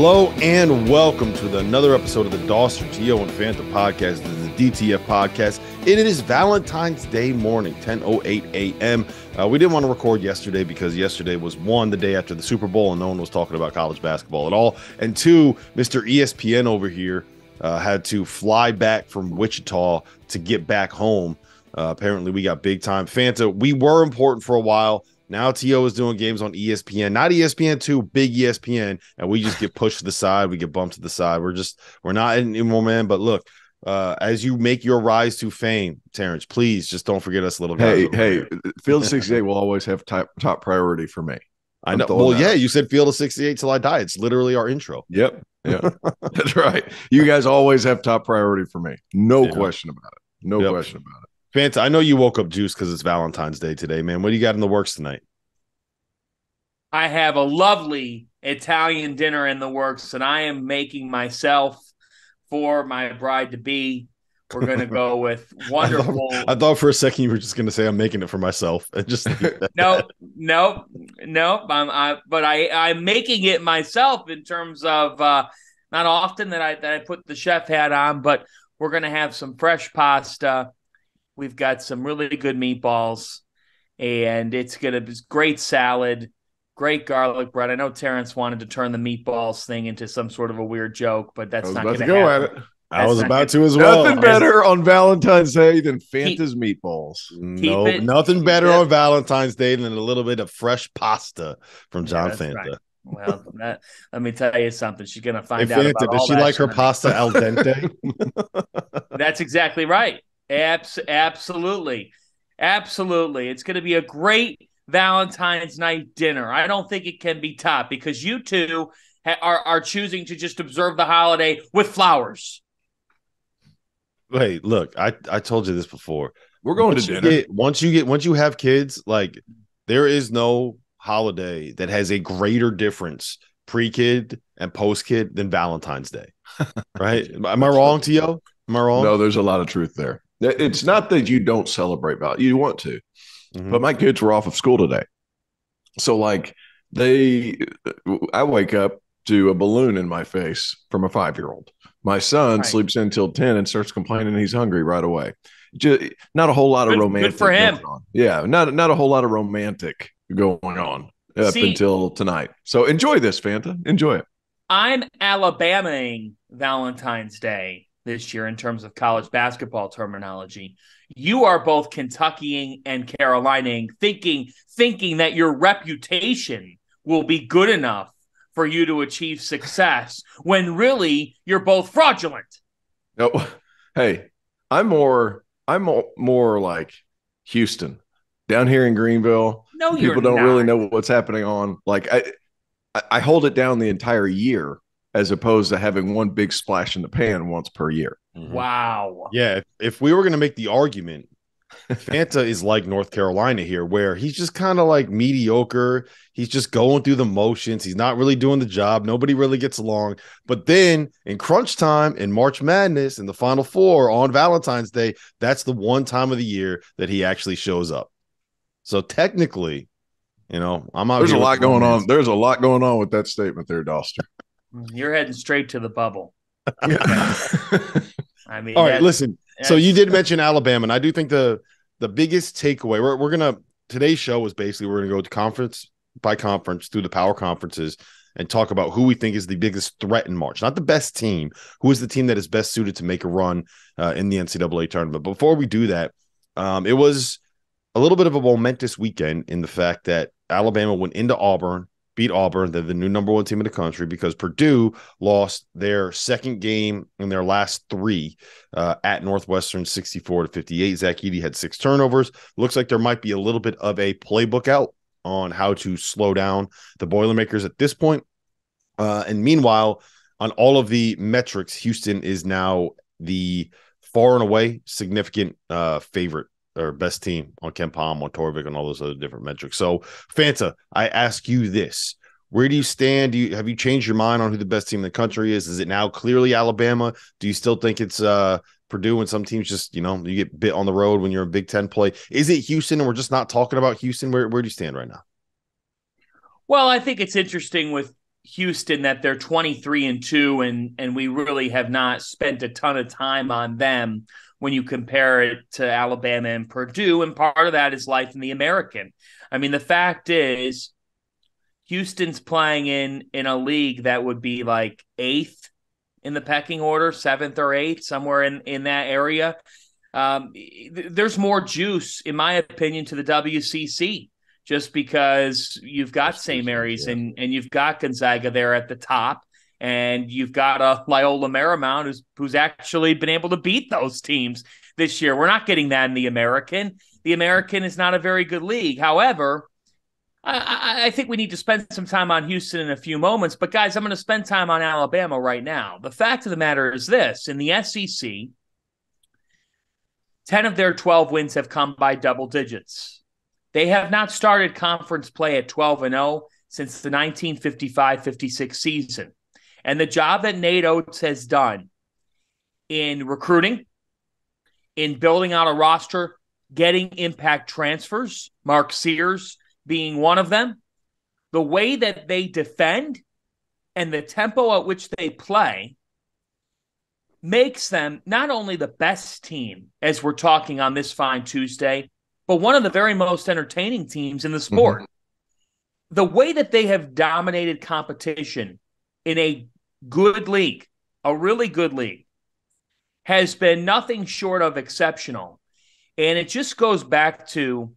Hello and welcome to the, another episode of the Dauster T.O. and Fanta podcast. The DTF podcast. It is Valentine's Day morning, 10:08 a.m. Uh, we didn't want to record yesterday because yesterday was one the day after the Super Bowl and no one was talking about college basketball at all. And two, Mr. ESPN over here uh, had to fly back from Wichita to get back home. Uh, apparently, we got big time Fanta. We were important for a while. Now T.O. is doing games on ESPN, not ESPN two, big ESPN, and we just get pushed to the side. We get bumped to the side. We're just we're not anymore, man. But look, uh, as you make your rise to fame, Terrence, please just don't forget us, little guys. Hey, hey, Field sixty eight will always have top top priority for me. I know. Well, yeah, you said Field of sixty eight till I die. It's literally our intro. Yep. Yeah, that's right. You guys always have top priority for me. No yeah. question about it. No yep. question about it. Fanta, I know you woke up juice because it's Valentine's Day today, man. What do you got in the works tonight? I have a lovely Italian dinner in the works, and I am making myself for my bride to be. We're gonna go with wonderful. I thought, I thought, for a second you were just gonna say I'm making it for myself, just no, no, no. I'm, I, but I, I'm making it myself in terms of uh, not often that I that I put the chef hat on, but we're gonna have some fresh pasta We've got some really good meatballs, and it's gonna be great salad, great garlic bread. I know Terrence wanted to turn the meatballs thing into some sort of a weird joke, but that's not going to go happen. at it. I was about to as well. Nothing better on Valentine's Day than Fanta's keep, meatballs. no, it, nothing better on Valentine's Day than a little bit of fresh pasta from John yeah, Fanta. Right. Well, that, let me tell you something. She's gonna find hey, out. Fanta, does she like her pasta al dente? That's exactly right. Abs- absolutely. Absolutely. It's going to be a great Valentine's night dinner. I don't think it can be topped because you two ha- are, are choosing to just observe the holiday with flowers. Wait, look, I, I told you this before. We're going once to dinner. Get, once you get once you have kids, like there is no holiday that has a greater difference pre-kid and post-kid than Valentine's Day. Right? Am I wrong, T.O.? Am I wrong? No, there's a lot of truth there. It's not that you don't celebrate value; you want to. Mm-hmm. But my kids were off of school today, so like they, I wake up to a balloon in my face from a five year old. My son right. sleeps until ten and starts complaining he's hungry right away. Just, not a whole lot of good, romantic. Good for him. Yeah, not not a whole lot of romantic going on up See, until tonight. So enjoy this, Fanta. Enjoy it. I'm Alabamaing Valentine's Day this year in terms of college basketball terminology. You are both Kentuckying and Carolining, thinking thinking that your reputation will be good enough for you to achieve success when really you're both fraudulent. No, hey, I'm more I'm more like Houston down here in Greenville. No, people don't not. really know what's happening on. Like I, I hold it down the entire year as opposed to having one big splash in the pan once per year. Mm-hmm. Wow. Yeah. If we were going to make the argument, Fanta is like North Carolina here, where he's just kind of like mediocre. He's just going through the motions. He's not really doing the job. Nobody really gets along. But then in crunch time, in March Madness, in the Final Four on Valentine's Day, that's the one time of the year that he actually shows up. So technically, you know, I'm out. There's a lot going on. There's a lot going on with that statement there, Dauster. You're heading straight to the bubble. I mean, all right. Listen, so you did mention Alabama, and I do think the the biggest takeaway we're we're gonna today's show is basically we're gonna go to conference by conference through the power conferences and talk about who we think is the biggest threat in March, not the best team, who is the team that is best suited to make a run uh, in the NCAA tournament. But before we do that, um, it was a little bit of a momentous weekend in the fact that Alabama went into Auburn beat Auburn. They're the new number one team in the country because Purdue lost their second game in their last three uh, at Northwestern 64 to 58. Zach Edey had six turnovers. Looks like there might be a little bit of a playbook out on how to slow down the Boilermakers at this point. Uh, and meanwhile, on all of the metrics, Houston is now the far and away significant uh, favorite or best team on KenPom, on Torvik, and all those other different metrics. So, Fanta, I ask you this: Where do you stand? Do you have you changed your mind on who the best team in the country is? Is it now clearly Alabama? Do you still think it's uh, Purdue and some teams just you know you get bit on the road when you're in Big Ten play? Is it Houston and we're just not talking about Houston? Where where do you stand right now? Well, I think it's interesting with Houston that they're 23 and 2 and and we really have not spent a ton of time on them when you compare it to Alabama and Purdue and part of that is life in the American. I mean the fact is Houston's playing in in a league that would be like 8th in the pecking order, 7th or 8th somewhere in in that area. Um, there's more juice in my opinion to the WCC just because you've got St. Mary's yeah. and, and you've got Gonzaga there at the top, and you've got a Loyola Marymount who's who's actually been able to beat those teams this year. We're not getting that in the American. The American is not a very good league. However, I, I think we need to spend some time on Houston in a few moments. But guys, I'm going to spend time on Alabama right now. The fact of the matter is this: in the SEC, ten of their 12 wins have come by double digits. They have not started conference play at 12 and 0 since the 1955 56 season. And the job that Nate Oats has done in recruiting, in building out a roster, getting impact transfers, Mark Sears being one of them, the way that they defend and the tempo at which they play makes them not only the best team, as we're talking on this fine Tuesday, but one of the very most entertaining teams in the sport. Mm-hmm. The way that they have dominated competition in a good league, a really good league, has been nothing short of exceptional. And it just goes back to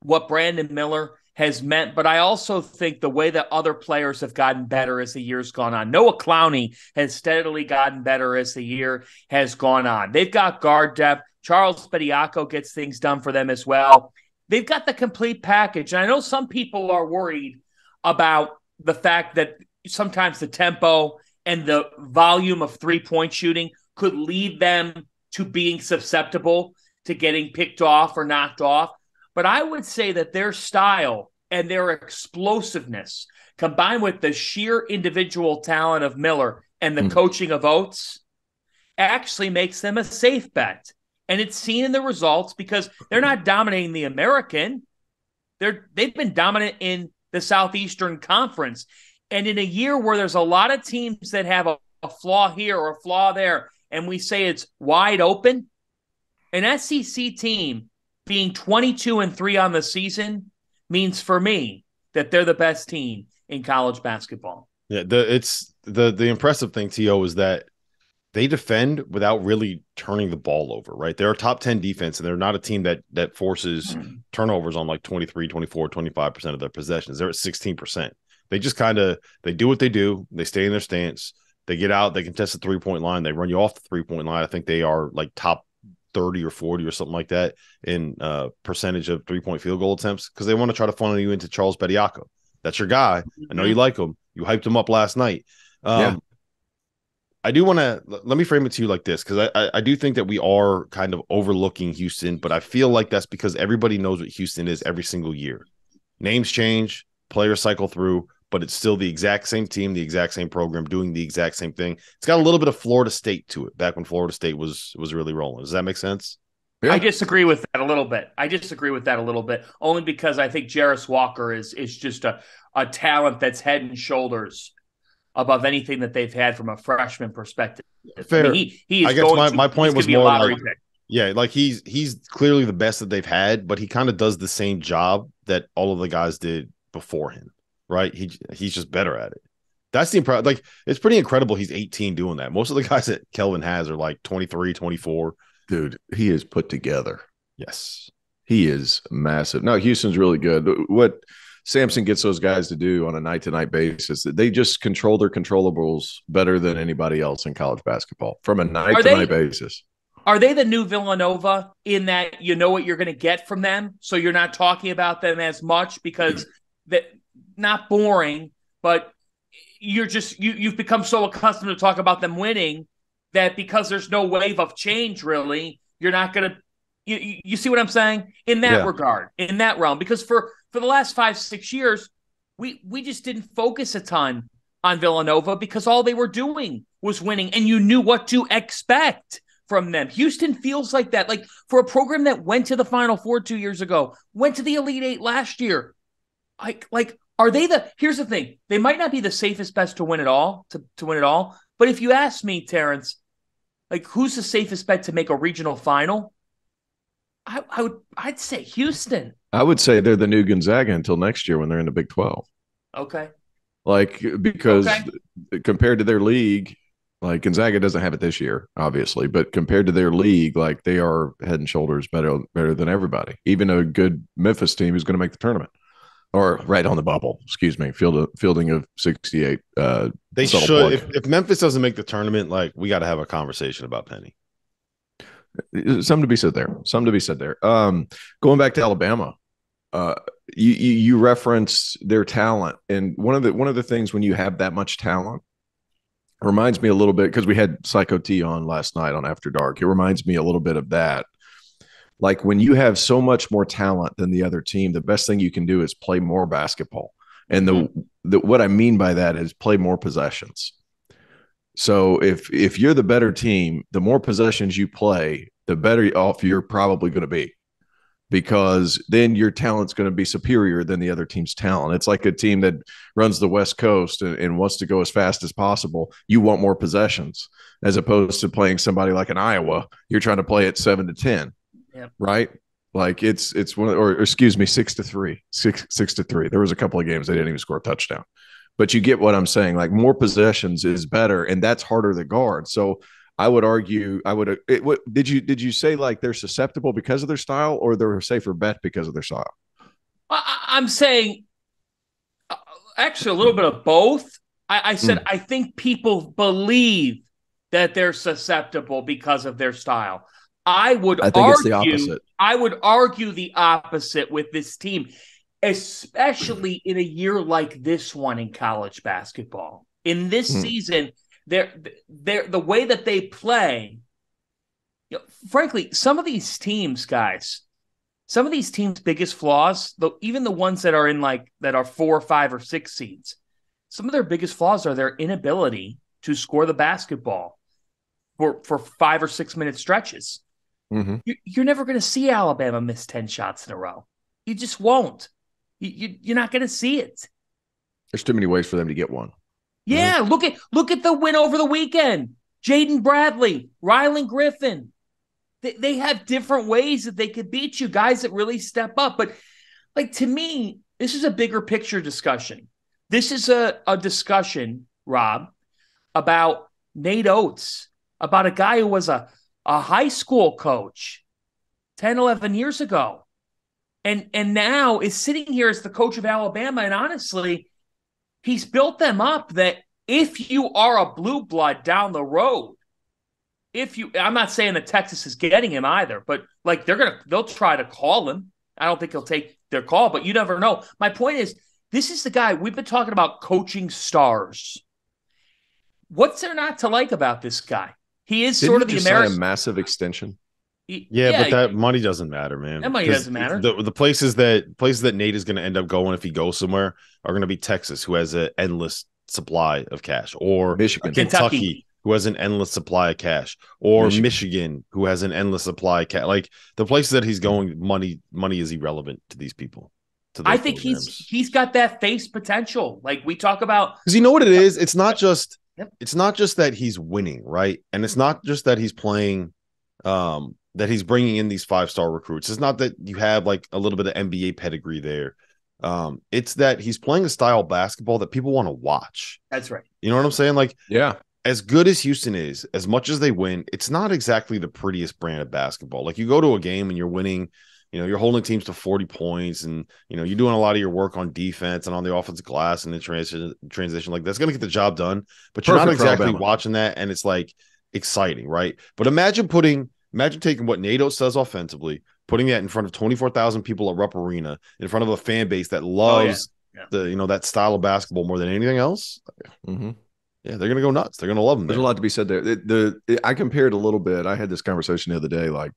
what Brandon Miller has meant, but I also think the way that other players have gotten better as the year's gone on. Noah Clowney has steadily gotten better as the year has gone on. They've got guard depth. Charles Bediako gets things done for them as well. They've got the complete package. And I know some people are worried about the fact that sometimes the tempo and the volume of three point shooting could lead them to being susceptible to getting picked off or knocked off. But I would say that their style and their explosiveness, combined with the sheer individual talent of Miller and the mm. coaching of Oats, actually makes them a safe bet and it's seen in the results because they're not dominating the American. They're they've been dominant in the Southeastern Conference. And in a year where there's a lot of teams that have a, a flaw here or a flaw there, and we say it's wide open, an SEC team being 22 and 3 on the season means for me that they're the best team in college basketball. Yeah, the it's the the impressive thing, T.O., is that they defend without really turning the ball over, right? They're a top 10 defense and they're not a team that that forces mm. turnovers on like 23, 24, 25% of their possessions. They're at 16%. They just kind of they do what they do. They stay in their stance. They get out, they contest the three-point line, they run you off the three-point line. I think they are like top 30 or 40 or something like that in uh percentage of three-point field goal attempts because they want to try to funnel you into Charles Bediako. That's your guy. I know you mm-hmm. like him. You hyped him up last night. Um, yeah. I do want to let me frame it to you like this because I, I do think that we are kind of overlooking Houston, but I feel like that's because everybody knows what Houston is every single year. Names change, players cycle through, but it's still the exact same team, the exact same program, doing the exact same thing. It's got a little bit of Florida State to it. Back when Florida State was was really rolling. Does that make sense? Yeah. I disagree with that a little bit. I disagree with that a little bit, only because I think Jarace Walker is is just a a talent that's head and shoulders above anything that they've had from a freshman perspective. Fair. I mean, he, he I guess my, to, my point was more like, yeah, like he's he's clearly the best that they've had, but he kind of does the same job that all of the guys did before him, right? He he's just better at it. That's the impressive. Like it's pretty incredible. He's 18 doing that. Most of the guys that Kelvin has are like 23, 24. Dude, he is put together. Yes, he is massive. Now Houston's really good. What Sampson gets those guys to do on a night to night basis. They just control their controllables better than anybody else in college basketball from a night to night basis. Are they the new Villanova in that you know what you're going to get from them, so you're not talking about them as much because that not boring, but you're just you you've become so accustomed to talk about them winning that because there's no wave of change really, you're not going to you, you see what I'm saying in that yeah. regard, in that realm. Because for for the last five six years, we we just didn't focus a ton on Villanova because all they were doing was winning, and you knew what to expect from them. Houston feels like that. Like for a program that went to the Final Four two years ago, went to the Elite Eight last year. Like like Are they the? Here's the thing: they might not be the safest bets to win it all. To to win it all, but if you ask me, Terrence, like who's the safest bet to make a regional final? I, I would I'd say Houston. I would say they're the new Gonzaga until next year when they're in the Big Twelve. Okay. Like because okay. compared to their league, like Gonzaga doesn't have it this year, obviously, but compared to their league, like they are head and shoulders better better than everybody. Even a good Memphis team is going to make the tournament or right on the bubble. Excuse me, field fielding of sixty eight. Uh, they should. If, if, Memphis doesn't make the tournament, like we got to have a conversation about Penny. Some to be said there. Some to be said there. Um, going back to Alabama, uh, you, you you reference their talent, and one of the one of the things when you have that much talent reminds me a little bit because we had Psycho T on last night on After Dark. It reminds me a little bit of that like when you have so much more talent than the other team, the best thing you can do is play more basketball. And the, mm-hmm. the what I mean by that is play more possessions. So if if you're the better team, the more possessions you play, the better off you're probably going to be. Because then your talent's going to be superior than the other team's talent. It's like a team that runs the West Coast and, and wants to go as fast as possible. You want more possessions as opposed to playing somebody like an Iowa. You're trying to play at seven to 10 Yep. Right. Like it's it's one or, or excuse me, six to three, six six to three. There was a couple of games they didn't even score a touchdown, but you get what I'm saying. Like more possessions is better, and that's harder to guard. So I would argue, I would. It, what did you did you say like they're susceptible because of their style, or they're a safer bet because of their style? I'm saying uh, actually a little bit of both. I, I said mm. I think people believe that they're susceptible because of their style. I would I think argue, it's the opposite. I would argue the opposite with this team, especially in a year like this one in college basketball. In this hmm. season, they're, they're the way that they play. You know, frankly, some of these teams, guys, some of these teams' biggest flaws, though, even the ones that are in like that are four, five, or six seeds, some of their biggest flaws are their inability to score the basketball for for five or six minute stretches. Mm-hmm. You're never going to see Alabama miss 10 shots in a row. You just won't. You, you, are not going to see it. There's too many ways for them to get one. Yeah, right? look at look at the win over the weekend. Jaden Bradley, Rylan Griffin. They, they have different ways that they could beat you, guys that really step up. But like to me, this is a bigger picture discussion. This is a, a discussion, Rob, about Nate Oats, about a guy who was a a high school coach 10, 11 years ago. And, and now is sitting here as the coach of Alabama. And honestly, he's built them up that if you are a blue blood down the road, if you, I'm not saying that Texas is getting him either, but like they're going to, they'll try to call him. I don't think he'll take their call, but you never know. My point is, this is the guy we've been talking about coaching stars. What's there not to like about this guy? He is Didn't sort of the American massive extension. He, yeah, yeah, but that money doesn't matter, man. That money doesn't matter. The, the places that places that Nate is going to end up going if he goes somewhere are going to be Texas, who has an endless supply of cash, or Michigan, Kentucky, Kentucky who has an endless supply of cash, or Michigan, Michigan who has an endless supply of cash. Like the places that he's going, money money is irrelevant to these people. To I think programs. he's he's got that face potential. Like we talk about, because you know what it is. It's not just Yep. It's not just that he's winning, right? And it's not just that he's playing, um, that he's bringing in these five star recruits. It's not that you have like a little bit of NBA pedigree there. Um, it's that he's playing a style basketball that people want to watch. That's right. You know what I'm saying? Like, yeah, as good as Houston is, as much as they win, it's not exactly the prettiest brand of basketball. Like, you go to a game and you're winning you know, you're holding teams to 40 points and, you know, you're doing a lot of your work on defense and on the offensive glass and the transition transition. Like that's going to get the job done, but you're Perfect not exactly watching that. And it's like exciting, right? But imagine putting, imagine taking what Nate Oats says offensively, putting that in front of 24,000 people at Rupp Arena, in front of a fan base that loves oh, yeah. Yeah. the, you know, that style of basketball more than anything else. Mm-hmm. Yeah, they're gonna go nuts. They're gonna love them. There's a lot to be said there. The, the I compared a little bit. I had this conversation the other day. Like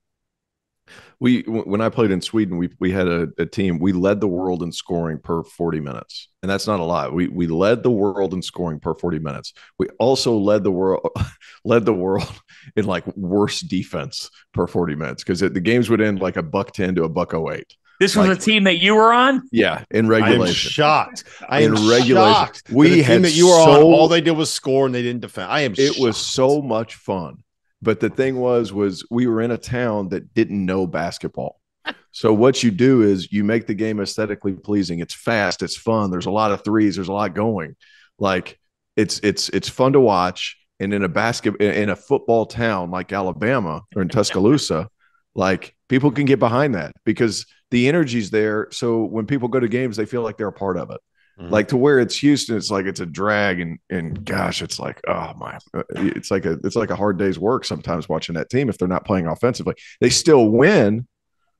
we when I played in Sweden, we we had a, a, team. We led the world in scoring per 40 minutes, and that's not a lot. We we led the world in scoring per 40 minutes. We also led the world led the world in like worst defense per 40 minutes because the games would end like a buck 10 to a buck 08. This was like, a team that you were on. Yeah, in regulation. I am shocked. I am in regulation. Shocked we had that you were so, on. All they did was score and they didn't defend. I am. It shocked. was so much fun, but the thing was, was we were in a town that didn't know basketball. So what you do is you make the game aesthetically pleasing. It's fast, it's fun. There's a lot of threes, there's a lot going. Like it's it's it's fun to watch. And in a basket in a football town like Alabama or in Tuscaloosa, like people can get behind that because the energy's there. So when people go to games, they feel like they're a part of it. Mm-hmm. Like to where it's Houston, it's like it's a drag, and and gosh, it's like oh my, it's like a it's like a hard day's work sometimes watching that team if they're not playing offensively. They still win,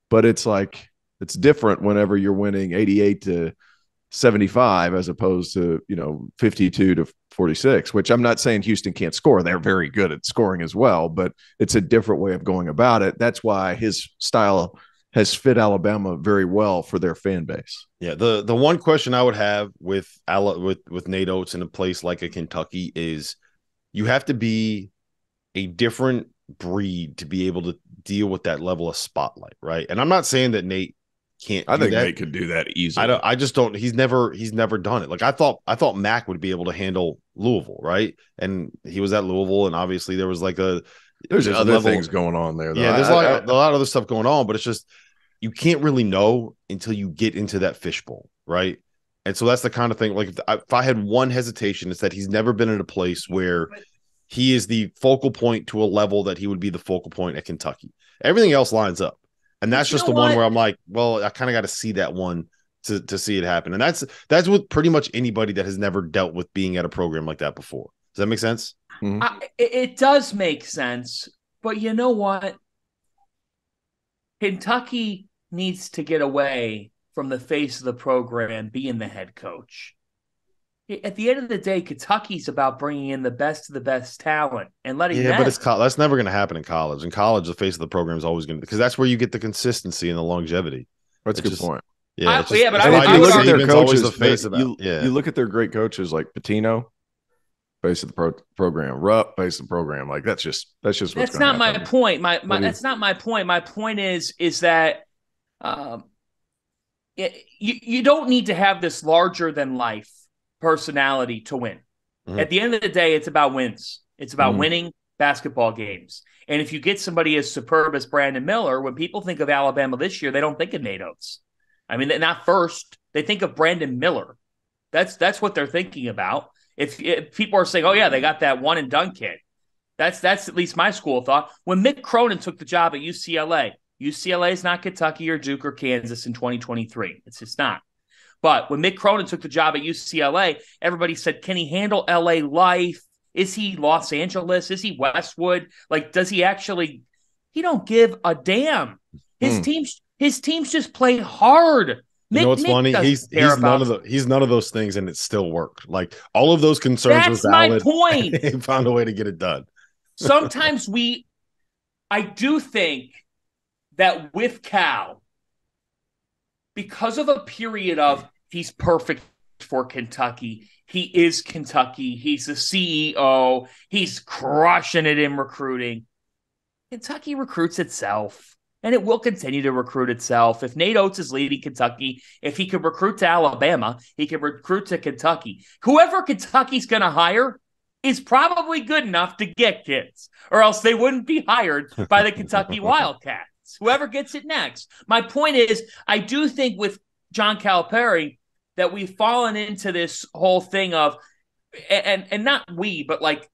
but it's like it's different whenever you're winning 88 to 75 as opposed to you know 52 to 46 which i'm not saying houston can't score they're very good at scoring as well but it's a different way of going about it that's why his style has fit alabama very well for their fan base yeah the the one question i would have with with with nate Oats in a place like a kentucky is you have to be a different breed to be able to deal with that level of spotlight right and i'm not saying that nate can't. I think that. they could do that easily. I don't. I just don't. He's never. He's never done it. Like I thought. I thought Mac would be able to handle Louisville, right? And he was at Louisville, and obviously there was like a. There's, there's other things going on there. Though. Yeah, there's I, a lot. I, a lot of other stuff going on, but it's just you can't really know until you get into that fishbowl, right? And so that's the kind of thing. Like if I, if I had one hesitation, it's that he's never been in a place where he is the focal point to a level that he would be the focal point at Kentucky. Everything else lines up. And that's just the what? one where I'm like, well, I kind of got to see that one to to see it happen. And that's that's with pretty much anybody that has never dealt with being at a program like that before. Does that make sense? Mm-hmm. I, it does make sense, but you know what? Kentucky needs to get away from the face of the program being the head coach at the end of the day, Kentucky's about bringing in the best of the best talent and letting. Yeah, them. but it's co- that's never going to happen in college. In college, the face of the program is always going to because that's where you get the consistency and the longevity. That's it's a good just, point. Yeah, I, just, yeah, but I, I, you look at their coaches. The face about, you, yeah. you look at their great coaches like Pitino, base of the pro- program, Rupp, base of the program. Like that's just that's just that's not happen. my point. My, my that's not my point. My point is is that um, it, you you don't need to have this larger than life personality to win. Mm-hmm. At the end of the day, it's about wins. It's about mm-hmm. winning basketball games. And if you get somebody as superb as Brandon Miller, when people think of Alabama this year, they don't think of Nate Oats. I mean, not first. They think of Brandon Miller. That's that's what they're thinking about. If, if people are saying, "Oh yeah, they got that one and done kid," that's that's at least my school thought. When Mick Cronin took the job at UCLA, UCLA is not Kentucky or Duke or Kansas in 2023. It's just not. But when Mick Cronin took the job at UCLA, everybody said, can he handle LA life? Is he Los Angeles? Is he Westwood? Like, does he actually? He don't give a damn. His hmm. teams, his teams just play hard. You know what's funny? He's he's none of the he's none of those things, and it still worked. Like all of those concerns That's were valid. My point. he found a way to get it done. Sometimes we, I do think that with Cal, because of a period of he's perfect for Kentucky. He is Kentucky. He's the CEO. He's crushing it in recruiting. Kentucky recruits itself, and it will continue to recruit itself. If Nate Oats is leading Kentucky, if he could recruit to Alabama, he can recruit to Kentucky. Whoever Kentucky's going to hire is probably good enough to get kids, or else they wouldn't be hired by the Kentucky Wildcats whoever gets it next. My point is, I do think with John Calipari that we've fallen into this whole thing of, and and not we, but like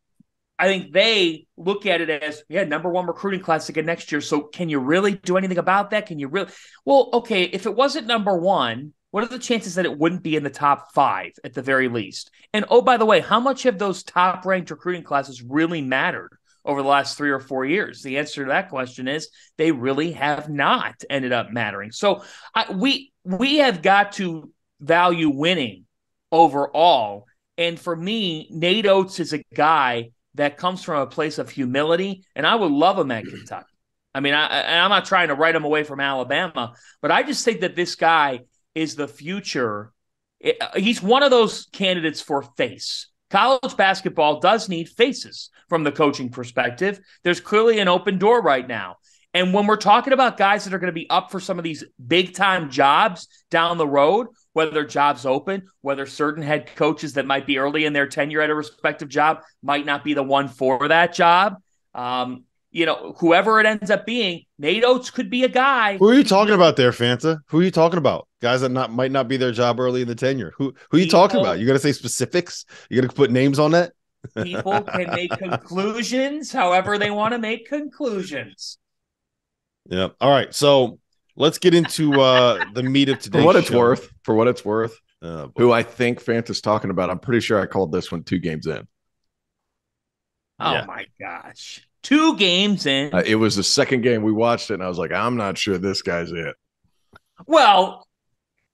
I think they look at it as yeah, number one recruiting class again next year. So can you really do anything about that? Can you really? Well, okay, if it wasn't number one, what are the chances that it wouldn't be in the top five at the very least? And oh, by the way, how much have those top ranked recruiting classes really mattered? over the last three or four years? The answer to that question is they really have not ended up mattering. So I, we we have got to value winning overall. And for me, Nate Oats is a guy that comes from a place of humility, and I would love him at Kentucky. I mean, I, I'm not trying to write him away from Alabama, but I just think that this guy is the future. Uh, he's one of those candidates for face. College basketball does need faces from the coaching perspective. There's clearly an open door right now. And when we're talking about guys that are going to be up for some of these big time jobs down the road, whether jobs open, whether certain head coaches that might be early in their tenure at a respective job might not be the one for that job. Um, you know, whoever it ends up being, Nate Oats could be a guy. Who are you talking about there, Fanta? Who are you talking about? Guys that not might not be their job early in the tenure. Who who are you talking about? You got to say specifics. You got to put names on that. People can make conclusions however they want to make conclusions. Yeah. All right. So let's get into uh the meat of today. For what it's worth, for what it's worth, uh, who I think Fanta's talking about, I'm pretty sure I called this one two games in. Oh yeah. my gosh. Two games in. Uh, it was the second game we watched it, and I was like, I'm not sure this guy's it. Well,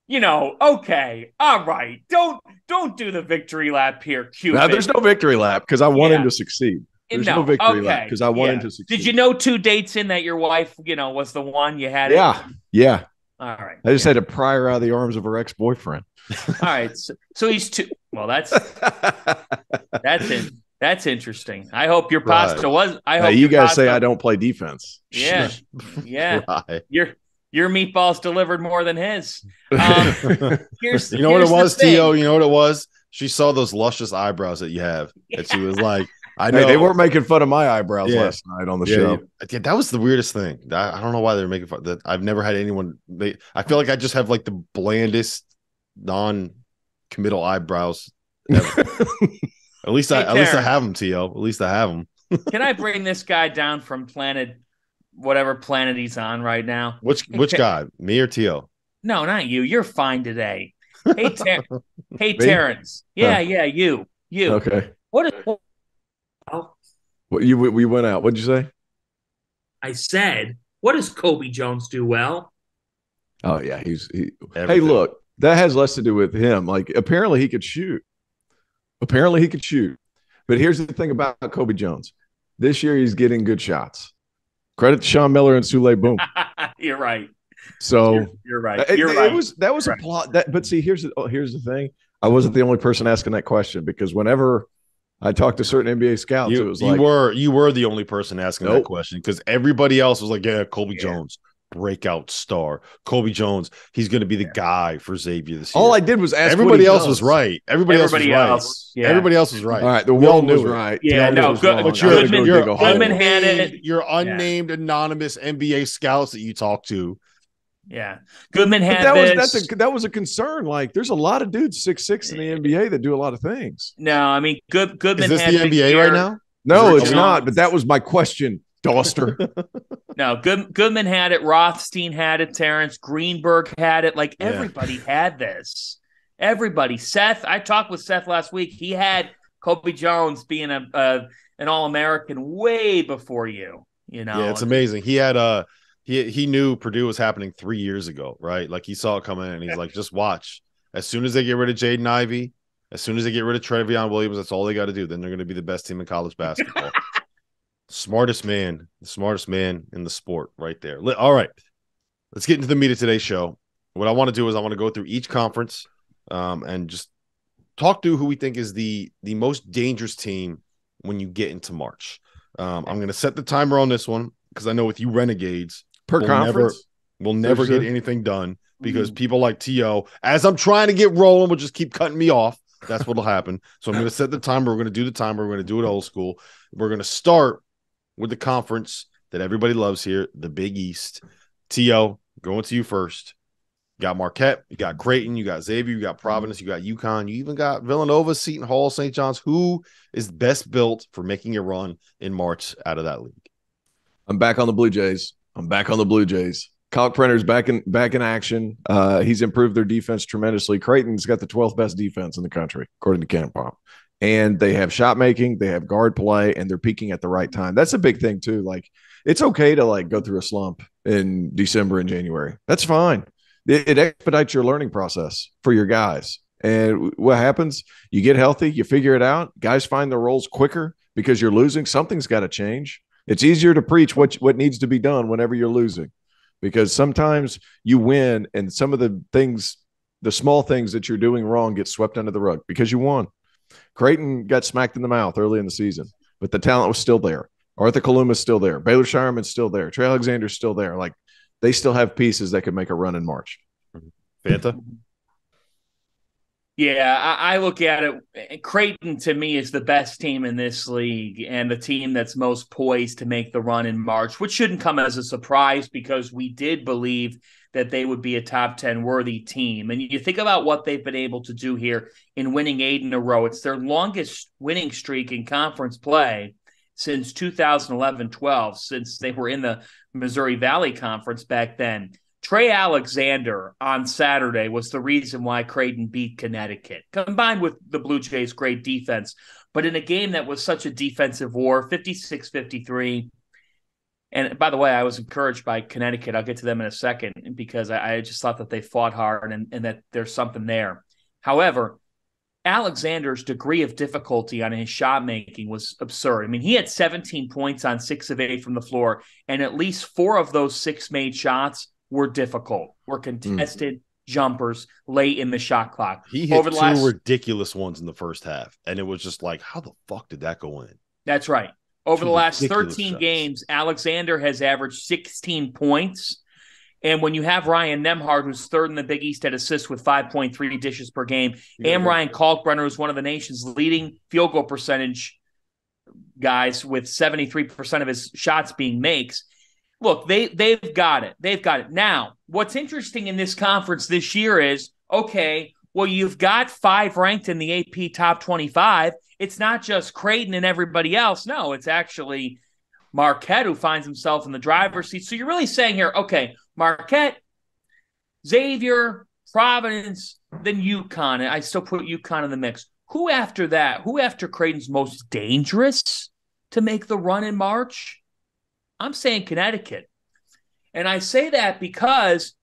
you know, okay, all right. Don't don't do the victory lap here, Cupid. Now, there's no victory lap because I want yeah. him to succeed. There's no, no victory okay. lap because I want yeah. to succeed. Did you know two dates in that your wife, you know, was the one you had? Yeah, it? yeah. All right. I just yeah. had to pry her out of the arms of her ex boyfriend. All right, so, so, he's two. Well, that's that's it. That's interesting. I hope your pasta right. was. I hope you guys pasta, say I don't play defense. Yeah, yeah. right. Your your meatballs delivered more than his. Um, here's you know what it was, Tio. You know what it was. She saw those luscious eyebrows that you have, yeah. and she was like, I know hey, they weren't making fun of my eyebrows yeah. last night on the yeah, show. Yeah, that was the weirdest thing. I, I don't know why they're making fun. That I've never had anyone. They, I feel like I just have like the blandest, non-committal eyebrows. at least I, at least I have them, To. At least I have them. Can I bring this guy down from planet, whatever planet he's on right now? Which which guy? Me or T.O.? No, not you. You're fine today. Hey, Ter- hey, Terrence. Yeah, huh. yeah, you, you. Okay. What is well, what you we went out. What'd you say? I said, "What does Colby Jones do well?" Oh yeah, he's he. Hey, look, that has less to do with him. Like apparently he could shoot. Apparently he could shoot. But here's the thing about Colby Jones. This year he's getting good shots. Credit to Sean Miller and Souley Boum. you're right. So you're, you're right. You're it, right. It was that was you're a plot. That but see here's the oh, here's the thing. I wasn't the only person asking that question because whenever I talked to certain NBA scouts. You, it was you like, were you were the only person asking nope. that question because everybody else was like, "Yeah, Colby yeah. Jones, breakout star. Colby Jones, he's going to be the yeah. guy for Xavier this year." All I did was ask. Everybody else does. was right. Everybody, everybody else was else, right. Yeah. Everybody else was right. All right, the world was right. Yeah, no, good, but you're, you're, you're, Goodman had it. You're unnamed anonymous NBA scouts that you talk to yeah, Goodman had that this. was that's a that was a concern. Like, there's a lot of dudes six six in the NBA that do a lot of things. No, I mean, Good Goodman. Is this the NBA right now? No, it's not. But that was my question, Dauster. no, Good, Goodman had it. Rothstein had it. Terrence Greenberg had it. Like everybody yeah. had this. Everybody. Seth. I talked with Seth last week. He had Colby Jones being a, a an All American way before you. You know. Yeah, it's amazing. He had a. Uh, he he knew Purdue was happening three years ago, right? Like he saw it coming and he's like, just watch. As soon as they get rid of Jaden Ivey, as soon as they get rid of Trevion Williams, that's all they got to do. Then they're going to be the best team in college basketball. smartest man, the smartest man in the sport, right there. All right, let's get into the meat of today's show. What I want to do is I want to go through each conference um, and just talk through who we think is the the most dangerous team when you get into March. Um, I'm going to set the timer on this one because I know with you Renegades, per we'll conference. Never, we'll never get anything done because mm-hmm. people like T.O., as I'm trying to get rolling, will just keep cutting me off. That's what'll happen. So I'm going to set the timer. We're going to do the timer. We're going to do it old school. We're going to start with the conference that everybody loves here, the Big East. T.O. going to you first. You got Marquette, you got Creighton, you got Xavier, you got Providence, you got UConn, you even got Villanova, Seton Hall, St. John's. Who is best built for making a run in March out of that league? I'm back on the Blue Jays. I'm back on the Blue Jays. Kalkbrenner's back in back in action. Uh, he's improved their defense tremendously. Creighton's got the 12th best defense in the country, according to KenPom. And they have shot making, they have guard play, and they're peaking at the right time. That's a big thing too. Like it's okay to like go through a slump in December and January. That's fine. It, it expedites your learning process for your guys. And what happens? You get healthy, you figure it out. Guys find their roles quicker because you're losing. Something's got to change. It's easier to preach what what needs to be done whenever you're losing, because sometimes you win and some of the things, the small things that you're doing wrong, get swept under the rug because you won. Creighton got smacked in the mouth early in the season, but the talent was still there. Arthur Kaluma's still there. Baylor Scheierman's still there. Trey Alexander's still there. Like they still have pieces that could make a run in March. Fanta? Yeah, I, I, look at it. Eh, Creighton to me is the best team in this league and the team that's most poised to make the run in March, which shouldn't come as a surprise because we did believe that they would be a top 10 worthy team. And you think about what they've been able to do here in winning eight in a row. It's their longest winning streak in conference play since 2011 12, since they were in the Missouri Valley Conference back then. Trey Alexander on Saturday was the reason why Creighton beat Connecticut, combined with the Blue Jays' great defense. But in a game that was such a defensive war, 56 53. And by the way, I was encouraged by Connecticut. I'll get to them in a second because I, I just thought that they fought hard and, and that there's something there. However, Alexander's degree of difficulty on his shot making was absurd. I mean, he had 17 points on six of eight from the floor, and at least four of those six made shots were difficult, were hmm. contested mm. jumpers late in the shot clock. He hit Over the two last... ridiculous ones in the first half, and it was just like, how the fuck did that go in? That's right. Over two the last 13 shots. games, Alexander has averaged 16 points. And when you have Ryan Nembhard, who's third in the Big East at assists with 5.3 dishes per game, yeah. and Ryan Kalkbrenner, who's one of the nation's leading field goal percentage guys with 73% of his shots being makes, look, they they've got it. They've got it. Now, what's interesting in this conference this year is okay, well, you've got five ranked in the AP top 25. It's not just Creighton and everybody else. No, it's actually Marquette who finds himself in the driver's seat. So you're really saying here, okay, Marquette, Xavier, Providence, then UConn. I still put UConn in the mix. Who after that? Who after Creighton's most dangerous to make the run in March? I'm saying Connecticut. And I say that because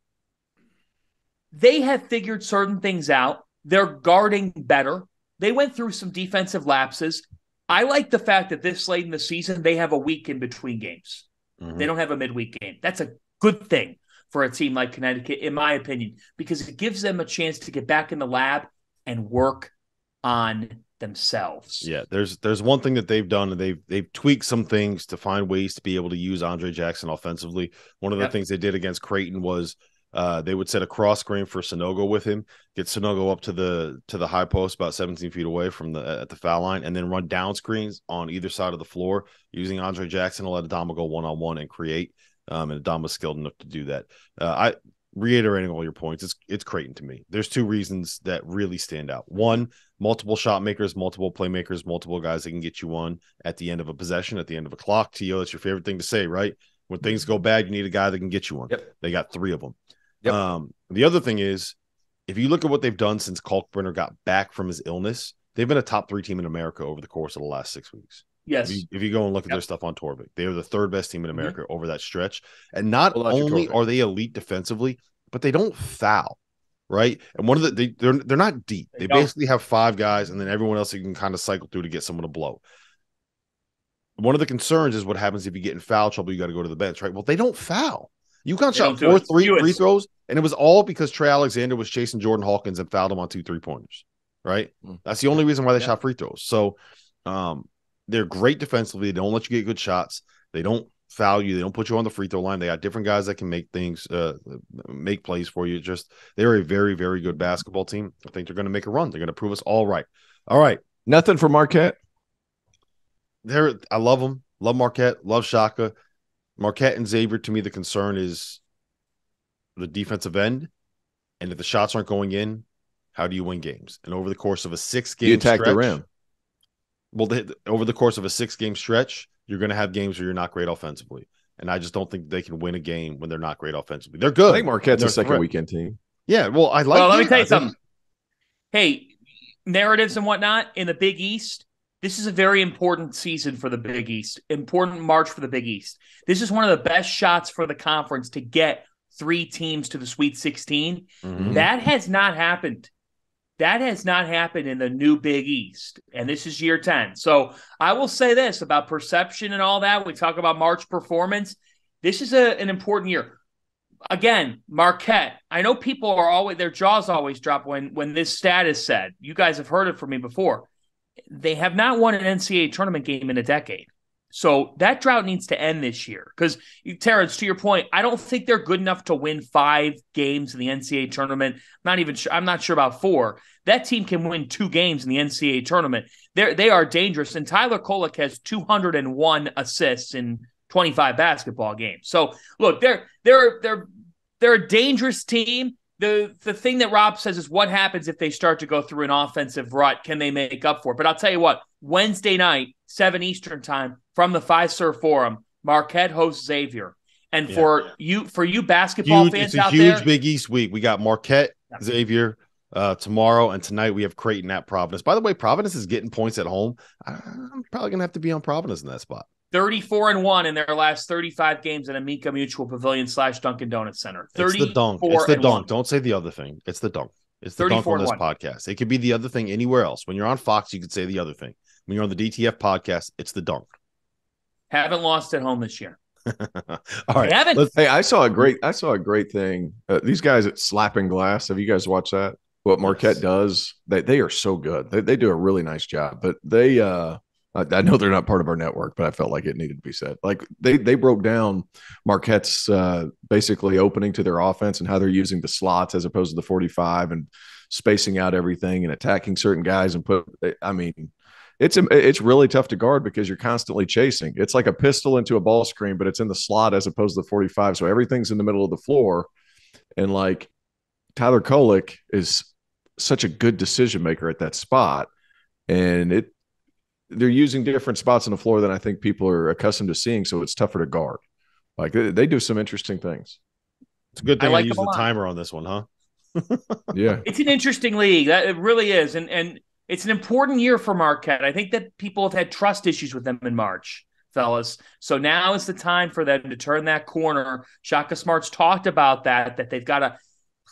they have figured certain things out. They're guarding better. They went through some defensive lapses. I like the fact that this late in the season, they have a week in between games. Mm-hmm. They don't have a midweek game. That's a good thing for a team like Connecticut, in my opinion, because it gives them a chance to get back in the lab and work on themselves. Yeah, there's there's one thing that they've done, and they've they've tweaked some things to find ways to be able to use Andre Jackson offensively. One of the yep. things they did against Creighton was uh, they would set a cross screen for Sanogo with him, get Sanogo up to the to the high post about 17 feet away from the at the foul line, and then run down screens on either side of the floor using Andre Jackson to let Adama go one on one and create. Um, and Adama's skilled enough to do that. Uh, I reiterating all your points, it's it's Creighton to me. There's two reasons that really stand out. One, multiple shot makers, multiple playmakers, multiple guys that can get you one at the end of a possession, at the end of a clock. T.O. that's your favorite thing to say, right? When things go bad, you need a guy that can get you one. Yep. They got three of them. Yep. Um, the other thing is, if you look at what they've done since Kalkbrenner got back from his illness, they've been a top three team in America over the course of the last six weeks. Yes. If you, if you go and look at yep. their stuff on Torvik, they are the third best team in mm-hmm. America mm-hmm. over that stretch. And not only are they elite defensively, but they don't foul right? And one of the they, they're they're not deep. They, they basically have five guys, and then everyone else you can kind of cycle through to get someone to blow. One of the concerns is what happens if you get in foul trouble. You got to go to the bench, right? Well, they don't foul. UConn shot four three free throws, and it was all because Trey Alexander was chasing Jordan Hawkins and fouled him on two three pointers. Right? Mm. That's the only reason why they yeah. shot free throws. So, um, they're great defensively. They don't let you get good shots. They don't foul you. They don't put you on the free throw line. They got different guys that can make things, uh, make plays for you. Just they're a very, very good basketball team. I think they're going to make a run. They're going to prove us all right. All right, nothing for Marquette. There, I love them. Love Marquette. Love Shaka. Marquette and Xavier. To me, the concern is the defensive end, and if the shots aren't going in, how do you win games? And over the course of a six game, you attack stretch, the rim. Well, they, over the course of a six game stretch, you're going to have games where you're not great offensively. And I just don't think they can win a game when they're not great offensively. They're good. I think Marquette's a second weekend team. Yeah. Well, I like. Well, let me tell you something. Hey, narratives and whatnot in the Big East. This is a very important season for the Big East. Important March for the Big East. This is one of the best shots for the conference to get three teams to the Sweet 16. Mm-hmm. That has not happened that has not happened in the new Big East, and this is year 10. So I will say this about perception and all that. We talk about March performance. This is a, an important year. Again, Marquette. I know people are always their jaws always drop when when this stat is said. You guys have heard it from me before. They have not won an NCAA tournament game in a decade. So that drought needs to end this year. Because Terrence, to your point, I don't think they're good enough to win five games in the NCAA tournament. Not even sure. I'm not sure about four. That team can win two games in the NCAA tournament. They're they are dangerous. And Tyler Kolek has 201 assists in 25 basketball games. So look, they're they're they're they're a dangerous team. The the thing that Rob says is what happens if they start to go through an offensive rut? Can they make up for it? But I'll tell you what, Wednesday night, 7 Eastern time from the Fiserv Forum, Marquette hosts Xavier. And yeah. for you for you basketball huge, fans it's a out huge there, Big East week. We got Marquette, yeah. Xavier, uh, tomorrow, and tonight we have Creighton at Providence. By the way, Providence is getting points at home. I'm probably gonna have to be on Providence in that spot. 34 and 1 in their last 35 games at Amica Mutual Pavilion slash Dunkin' Donuts Center. It's the dunk. It's the dunk. Don't say the other thing. It's the dunk. It's the dunk on this podcast. It could be the other thing anywhere else. When you're on Fox, you could say the other thing. When you're on the DTF podcast, it's the dunk. Haven't lost at home this year. All right. Haven't. Hey, I saw a great I saw a great thing. Uh, these guys at Slapping Glass. Have you guys watched that? What Marquette yes. does? They they are so good. They they do a really nice job. But they uh I, know they're not part of our network, but I felt like it needed to be said. Like they they broke down Marquette's uh, basically opening to their offense and how they're using the slots as opposed to the 45 and spacing out everything and attacking certain guys and put. I mean, it's it's really tough to guard because you're constantly chasing. It's like a pistol into a ball screen, but it's in the slot as opposed to the 45. So everything's in the middle of the floor, and like Tyler Kolek is such a good decision maker at that spot, and it they're using different spots on the floor than I think people are accustomed to seeing, so it's tougher to guard. Like they, they do some interesting things. It's a good thing I, like I use the timer on this one, huh? yeah, it's an interesting league. That it really is, and and it's an important year for Marquette. I think that people have had trust issues with them in March, fellas. So now is the time for them to turn that corner. Shaka Smart's talked about that. That they've got to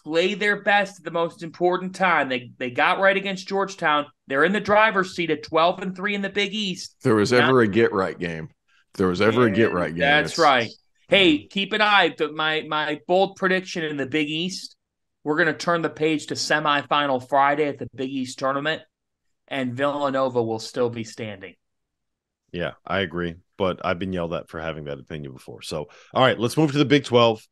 play their best at the most important time. They they got right against Georgetown. They're in the driver's seat at 12 and 3 in the Big East. If there was ever a get right game. If there was ever yeah, a get right game. That's right. Hey, mm-hmm. keep an eye. My my bold prediction in the Big East, we're going to turn the page to semifinal Friday at the Big East tournament, and Villanova will still be standing. Yeah, I agree. But I've been yelled at for having that opinion before. So, all right, let's move to the Big 12.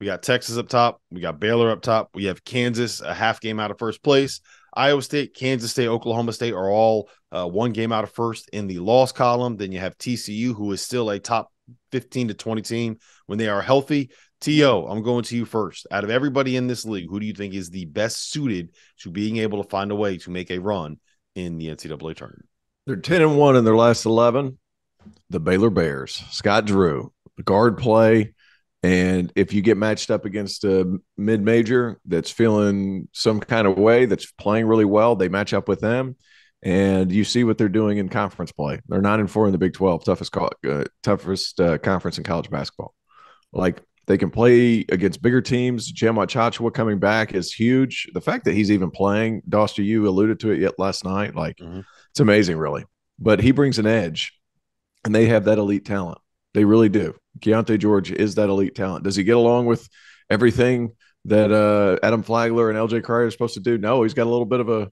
We got Texas up top. We got Baylor up top. We have Kansas a half game out of first place. Iowa State, Kansas State, Oklahoma State are all uh, one game out of first in the loss column. Then you have TCU, who is still a top 15 to 20 team when they are healthy. T.O., I'm going to you first. Out of everybody in this league, who do you think is the best suited to being able to find a way to make a run in the NCAA tournament? They're 10 and 1 in their last 11. The Baylor Bears, Scott Drew, guard play, and if you get matched up against a mid major that's feeling some kind of way, that's playing really well, they match up with them. And you see what they're doing in conference play. They're nine and four in the Big Twelve, toughest uh, toughest uh, conference in college basketball. Like they can play against bigger teams. Tchamwa Tchatchoua coming back is huge. The fact that he's even playing, Dauster, you alluded to it yet last night. Like mm-hmm. it's amazing, really. But he brings an edge, and they have that elite talent. They really do. Keyonte George is that elite talent. Does he get along with everything that uh, Adam Flagler and LJ Cryer are supposed to do? No, he's got a little bit of a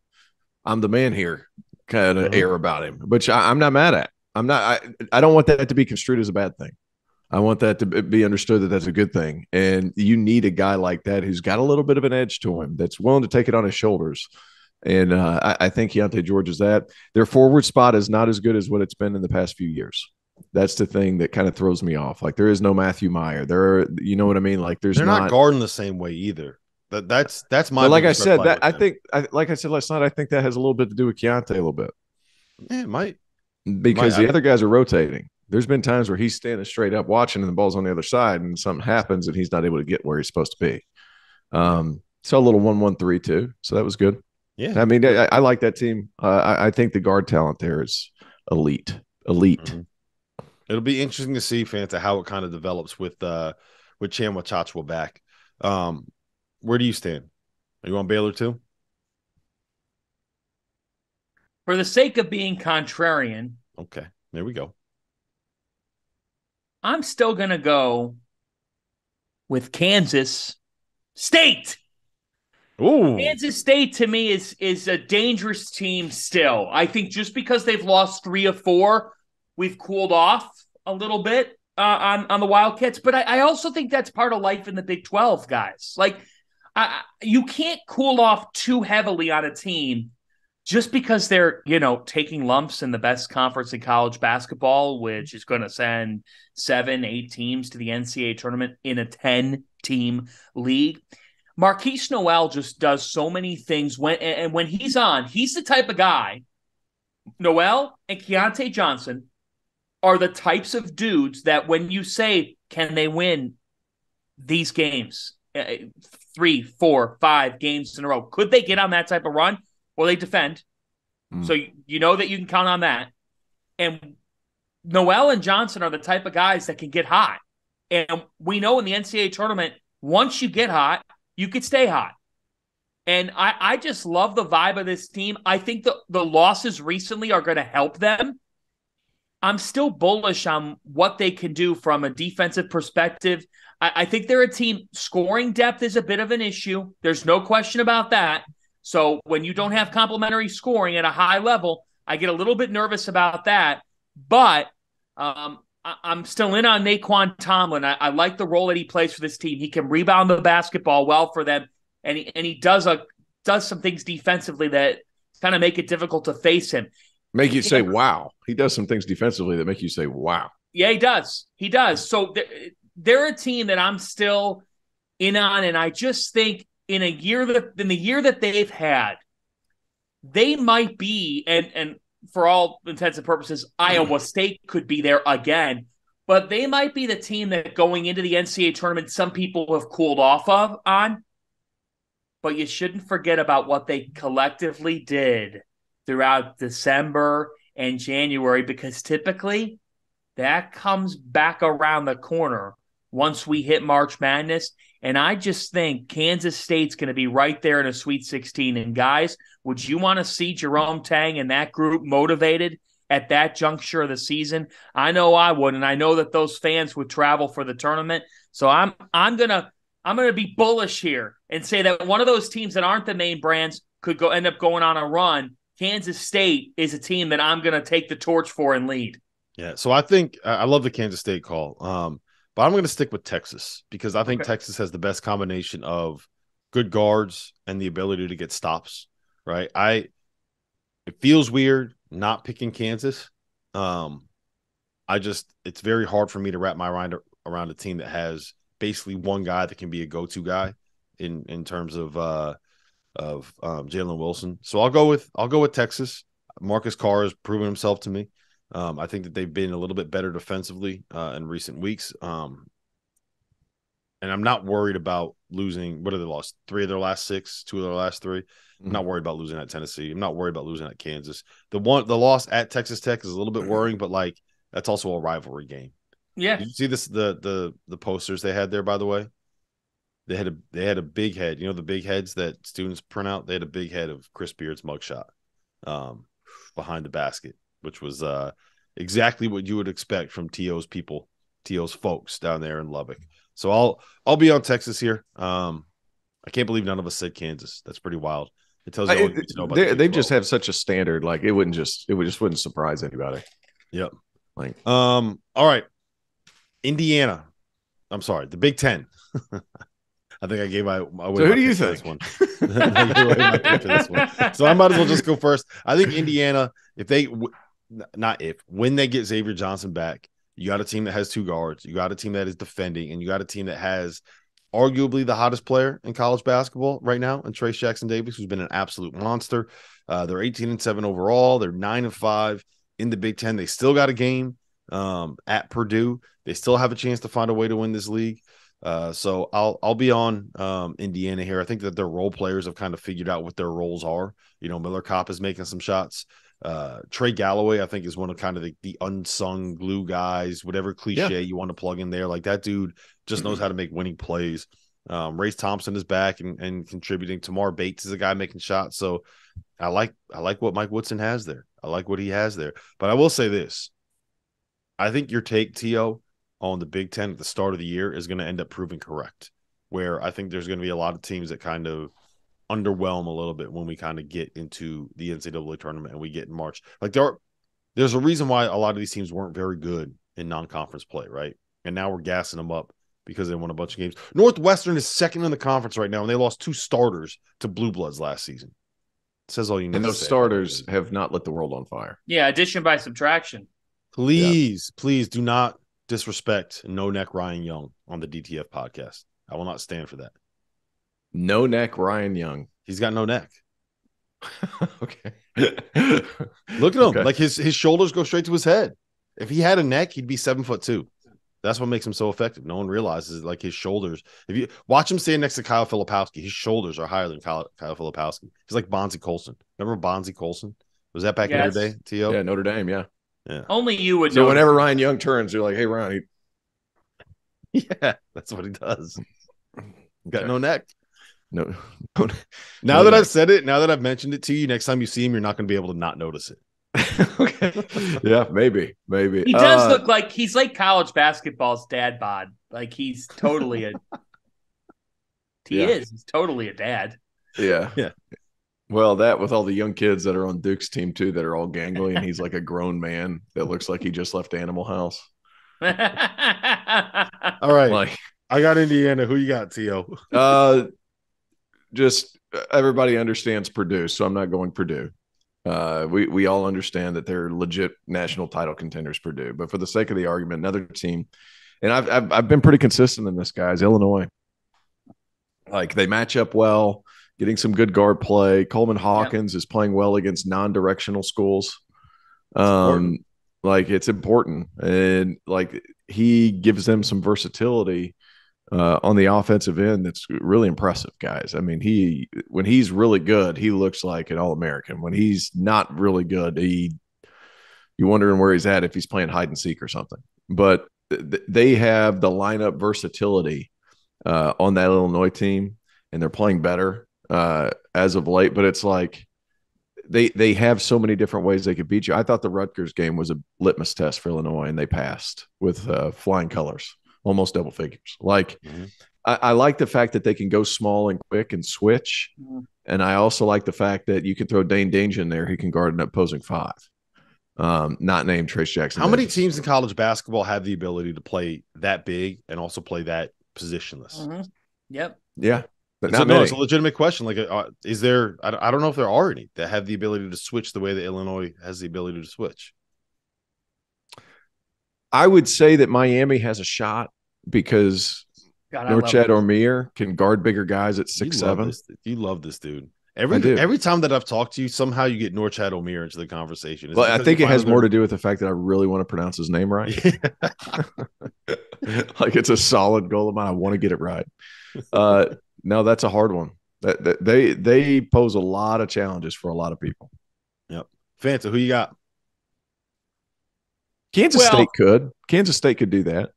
I'm the man here kind of mm-hmm. air about him, which I, am not mad at. I'm not. I, I don't want that to be construed as a bad thing. I want that to be understood that that's a good thing. And you need a guy like that who's got a little bit of an edge to him, that's willing to take it on his shoulders. And uh, I, I think Keyonte George is that. Their forward spot is not as good as what it's been in the past few years that's the thing that kind of throws me off. Like there is no Matthew Mayer. There, are, you know what I mean? Like there's they're not, not guarding the same way either. That that's that's my. like I said, that I think, I, like I said last night, I think that has a little bit to do with Keyonte a little bit. Yeah, it might because might, the I, other guys are rotating. There's been times where he's standing straight up watching, and the ball's on the other side, and something happens, and he's not able to get where he's supposed to be. Um, so a little one one three two. So that was good. Yeah, I mean, I, I like that team. Uh, I, I, think the guard talent there is elite, elite. Mm-hmm. It'll be interesting to see, Fanta, how it kind of develops with uh with Tchamwa Tchatchoua back. Um, where do you stand? Are you on Baylor too? For the sake of being contrarian, okay, there we go. I'm still gonna go with Kansas State. Ooh. Kansas State to me is is a dangerous team still. I think just because they've lost three of four we've cooled off. a little bit uh, on on the Wildcats, but I, I, also think that's part of life in the Big Twelve, guys. Like, I, you can't cool off too heavily on a team just because they're you know taking lumps in the best conference in college basketball, which is going to send seven, eight teams to the NCAA tournament in a ten team league. Markquis Nowell just does so many things when and when he's on, he's the type of guy. Nowell and Keyontae Johnson are the types of dudes that when you say, can they win these games? Uh, three, four, five games in a row. Could they get on that type of run? Well, they defend. Mm. So you, you know that you can count on that. And Nowell and Johnson are the type of guys that can get hot. And we know in the NCAA tournament, once you get hot, you could stay hot. And I, I just love the vibe of this team. I think the, the losses recently are going to help them. I'm still bullish on what they can do from a defensive perspective. I, I think they're a team. Scoring depth is a bit of an issue. There's no question about that. So when you don't have complementary scoring at a high level, I get a little bit nervous about that. But um, I, am still in on Nae'Qwan Tomlin. I, I, like the role that he plays for this team. He can rebound the basketball well for them, and he, and he does a does some things defensively that kind of make it difficult to face him. Make you say, "Wow!" He does some things defensively that make you say, "Wow." Yeah, he does. He does. So they're, they're a team that I'm still in on, and I just think in a year that in the year that they've had, they might be and and for all intents and purposes, Iowa State could be there again. But they might be the team that going into the NCAA tournament, some people have cooled off of on. But you shouldn't forget about what they collectively did throughout December and January, because typically that comes back around the corner once we hit March Madness. And I just think Kansas State's going to be right there in a Sweet 16. And guys, would you want to see Jerome Tang and that group motivated at that juncture of the season? I know I would, and I know that those fans would travel for the tournament. So I'm I'm gonna I'm gonna be bullish here and say that one of those teams that aren't the main brands could go end up going on a run. Kansas State is a team that I'm gonna take the torch for and lead. Yeah, so I think I love the Kansas State call. Um, but I'm going to stick with Texas because I think okay. Texas has the best combination of good guards and the ability to get stops. Right. I it feels weird not picking Kansas. Um, I just it's very hard for me to wrap my mind around a team that has basically one guy that can be a go-to guy in in terms of uh of um, Jalen Wilson. So I'll go with I'll go with Texas. Marcus Carr has proven himself to me. Um, I think that they've been a little bit better defensively uh, in recent weeks. Um, and I'm not worried about losing. What are they lost? Three of their last six, two of their last 3 mm-hmm. I'm not worried about losing at Tennessee. I'm not worried about losing at Kansas. The one, the loss at Texas Tech is a little bit mm-hmm. worrying, but like that's also a rivalry game. Yeah. Did you see this? The the the posters they had there, by the way. They had a they had a big head. You know the big heads that students print out. They had a big head of Chris Beard's mugshot, um, behind the basket which was uh, exactly what you would expect from To's people, To's folks down there in Lubbock. So I'll I'll be on Texas here. Um, I can't believe none of us said Kansas. That's pretty wild. It tells you all you know about they, they just have such a standard. Like it wouldn't just it would just wouldn't surprise anybody. Yep. Like um. All right. Indiana. I'm sorry. The Big Ten. I think I gave my. my so who do you think? This one. this one. So I might as well just go first. I think Indiana, if they not if when they get Xavier Johnson back, you got a team that has two guards, you got a team that is defending, and you got a team that has arguably the hottest player in college basketball right now, and Trayce Jackson Davis, who's been an absolute monster. Uh, they're 18 and 7 overall. They're 9 and 5 in the Big Ten. They still got a game um, at Purdue. They still have a chance to find a way to win this league. Uh, so I'll I'll be on um, Indiana here. I think that their role players have kind of figured out what their roles are. You know, Miller Kopp is making some shots. Uh, Trey Galloway, I think, is one of kind of the, the unsung glue guys, whatever cliche yeah. you want to plug in there. Like that dude just knows mm-hmm. how to make winning plays. Um, Race Thompson is back and, and contributing. Tamar Bates is a guy making shots. So I like I like what Mike Woodson has there. I like what he has there. But I will say this. I think your take, T.O., on the Big Ten at the start of the year is going to end up proving correct. Where I think there's going to be a lot of teams that kind of underwhelm a little bit when we kind of get into the NCAA tournament and we get in March. Like there are, there's a reason why a lot of these teams weren't very good in non-conference play, right? And now we're gassing them up because they won a bunch of games. Northwestern is second in the conference right now, and they lost two starters to Blue Bloods last season. says all you need. And those starters have not lit the world on fire. Yeah, addition by subtraction. Please, yeah. please do not disrespect no neck Ryan Young on the DTF podcast. I will not stand for that. No neck Ryan Young. He's got no neck. okay. Look at him. Okay. Like his his shoulders go straight to his head. If he had a neck, he'd be seven foot two. That's what makes him so effective. No one realizes like his shoulders. If you watch him stand next to Kyle Filipowski, his shoulders are higher than Kyle, Kyle Filipowski. He's like Bonzie Colson. Remember Bonzie Colson? Was that back yes. in your day, T.O.? Yeah, Notre Dame. Yeah. Yeah. Only you would so know. whenever Ryan Young turns, you're like, hey, Ryan. Yeah, that's what he does. Got okay. no neck. No. now no that neck. I've said it, now that I've mentioned it to you, next time you see him, you're not going to be able to not notice it. okay. Yeah, maybe, maybe. He does uh, look like he's like college basketball's dad bod. Like he's totally a. he yeah. is. He's totally a dad. Yeah. Yeah. Well, that with all the young kids that are on Duke's team too, that are all gangly, and he's like a grown man that looks like he just left Animal House. all right, like I got Indiana. Who you got, T.O.? uh, just everybody understands Purdue, so I'm not going Purdue. Uh, we we all understand that they're legit national title contenders, Purdue. But for the sake of the argument, another team, and I've I've, I've been pretty consistent in this, guys. Illinois, like they match up well getting some good guard play. Coleman Hawkins is playing well against non-directional schools. Um, like it's important, and like he gives them some versatility uh, on the offensive end. That's really impressive, guys. I mean, he when he's really good, he looks like an All-American. When he's not really good, he you're wondering where he's at if he's playing hide and seek or something. But th- they have the lineup versatility uh, on that Illinois team, and they're playing better uh, as of late, but it's like they they have so many different ways they could beat you. I thought the Rutgers game was a litmus test for Illinois, and they passed with uh, flying colors, almost double figures. Like mm-hmm. I, I, like the fact that they can go small and quick and switch, mm-hmm. and I also like the fact that you can throw Dain Dainja in there. He can guard an opposing five. Um, not named Trayce Jackson. How many teams in college basketball have the ability to play that big and also play that positionless? Mm-hmm. Yep. Yeah. But not no, it's a legitimate question. Like, uh, is there? I, I don't know if there are any that have the ability to switch the way that Illinois has the ability to switch. I would say that Miami has a shot because God, Norchad Omier can guard bigger guys at six you seven. Love you love this dude. Every every time that I've talked to you, somehow you get Norchad Omier into the conversation. Is well, I think it has more to do with the fact that I really want to pronounce his name right. like it's a solid goal of mine. I want to get it right. Uh, no, that's a hard one. That, that, they they pose a lot of challenges for a lot of people. Yep. Fanta, who you got? Kansas well, State could. Kansas State could do that.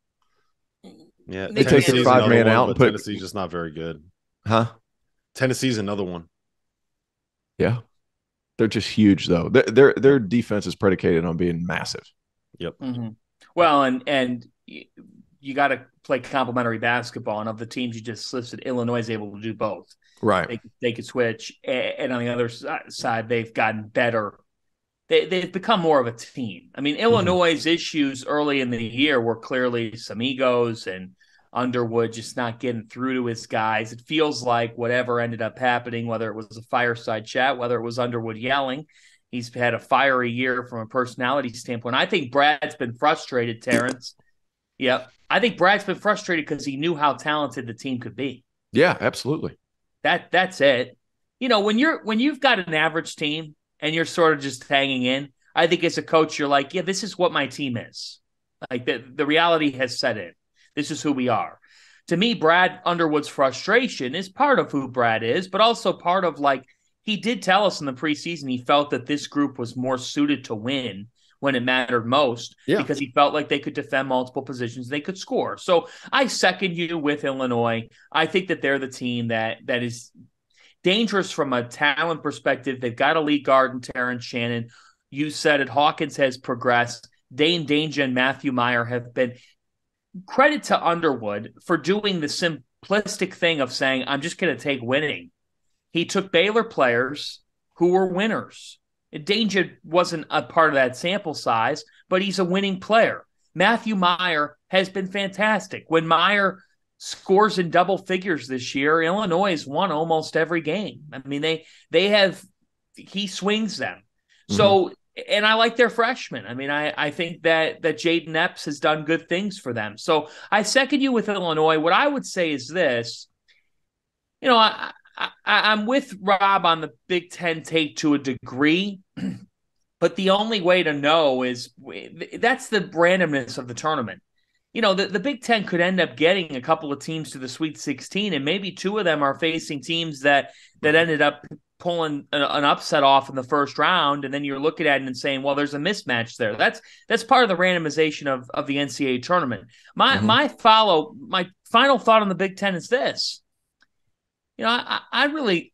Yeah, they take their five man one, out and put Tennessee's just not very good. Huh? Tennessee's another one. Yeah. They're just huge though. Their their, their defense is predicated on being massive. Yep. Mm-hmm. Well, and and you got to play complementary basketball. And of the teams you just listed, Illinois is able to do both. Right. They, they could switch. And on the other side, they've gotten better. They, they've become more of a team. I mean, mm-hmm. Illinois' mm-hmm. issues early in the year were clearly some egos and Underwood just not getting through to his guys. It feels like whatever ended up happening, whether it was a fireside chat, whether it was Underwood yelling, he's had a fiery year from a personality standpoint. I think Brad's been frustrated, Terrence. Yep. I think Brad's been frustrated because he knew how talented the team could be. Yeah, absolutely. That that's it. You know, when you're when you've got an average team and you're sort of just hanging in, I think as a coach, you're like, yeah, this is what my team is. Like the, the reality has set in. This is who we are. To me, Brad Underwood's frustration is part of who Brad is, but also part of like he did tell us in the preseason he felt that this group was more suited to win when it mattered most yeah. because he felt like they could defend multiple positions, they could score. So I second you with Illinois. I think that they're the team that that is dangerous from a talent perspective. They've got a lead guard in Terrence Shannon. You said it. Hawkins has progressed. Dain Dainja and Matthew Mayer have been credit to Underwood for doing the simplistic thing of saying, I'm just going to take winning. He took Baylor players who were winners Dainja wasn't a part of that sample size, but he's a winning player. Matthew Mayer has been fantastic. When Mayer scores in double figures this year, Illinois has won almost every game. I mean, they they have he swings them. Mm-hmm. So and I like their freshmen. I mean, I, I think that that Jayden Epps has done good things for them. So I second you with Illinois. What I would say is this: you know, I, I I'm with Rob on the Big Ten take to a degree, but the only way to know is that's the randomness of the tournament. You know, the, the Big Ten could end up getting a couple of teams to the Sweet 16, and maybe two of them are facing teams that that ended up pulling an, an, upset off in the first round, and then you're looking at it and saying, "Well, there's a mismatch there." That's that's part of the randomization of of the NCAA tournament. My mm-hmm. my follow my final thought on the Big Ten is this. You know, I, I really,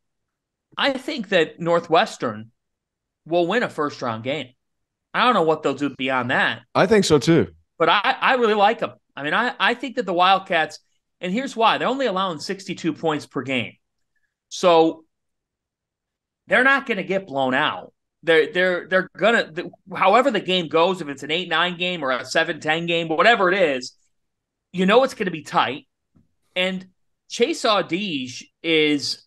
I think that Northwestern will win a first round game. I don't know what they'll do beyond that. I think so too. But I, I really like them. I mean, I, I think that the Wildcats, and here's why they're only allowing 62 points per game. So they're not going to get blown out. They're they're they're gonna however the game goes, if it's an eight nine game or a 7-10 game, whatever it is, you know it's going to be tight. And Chase Audige is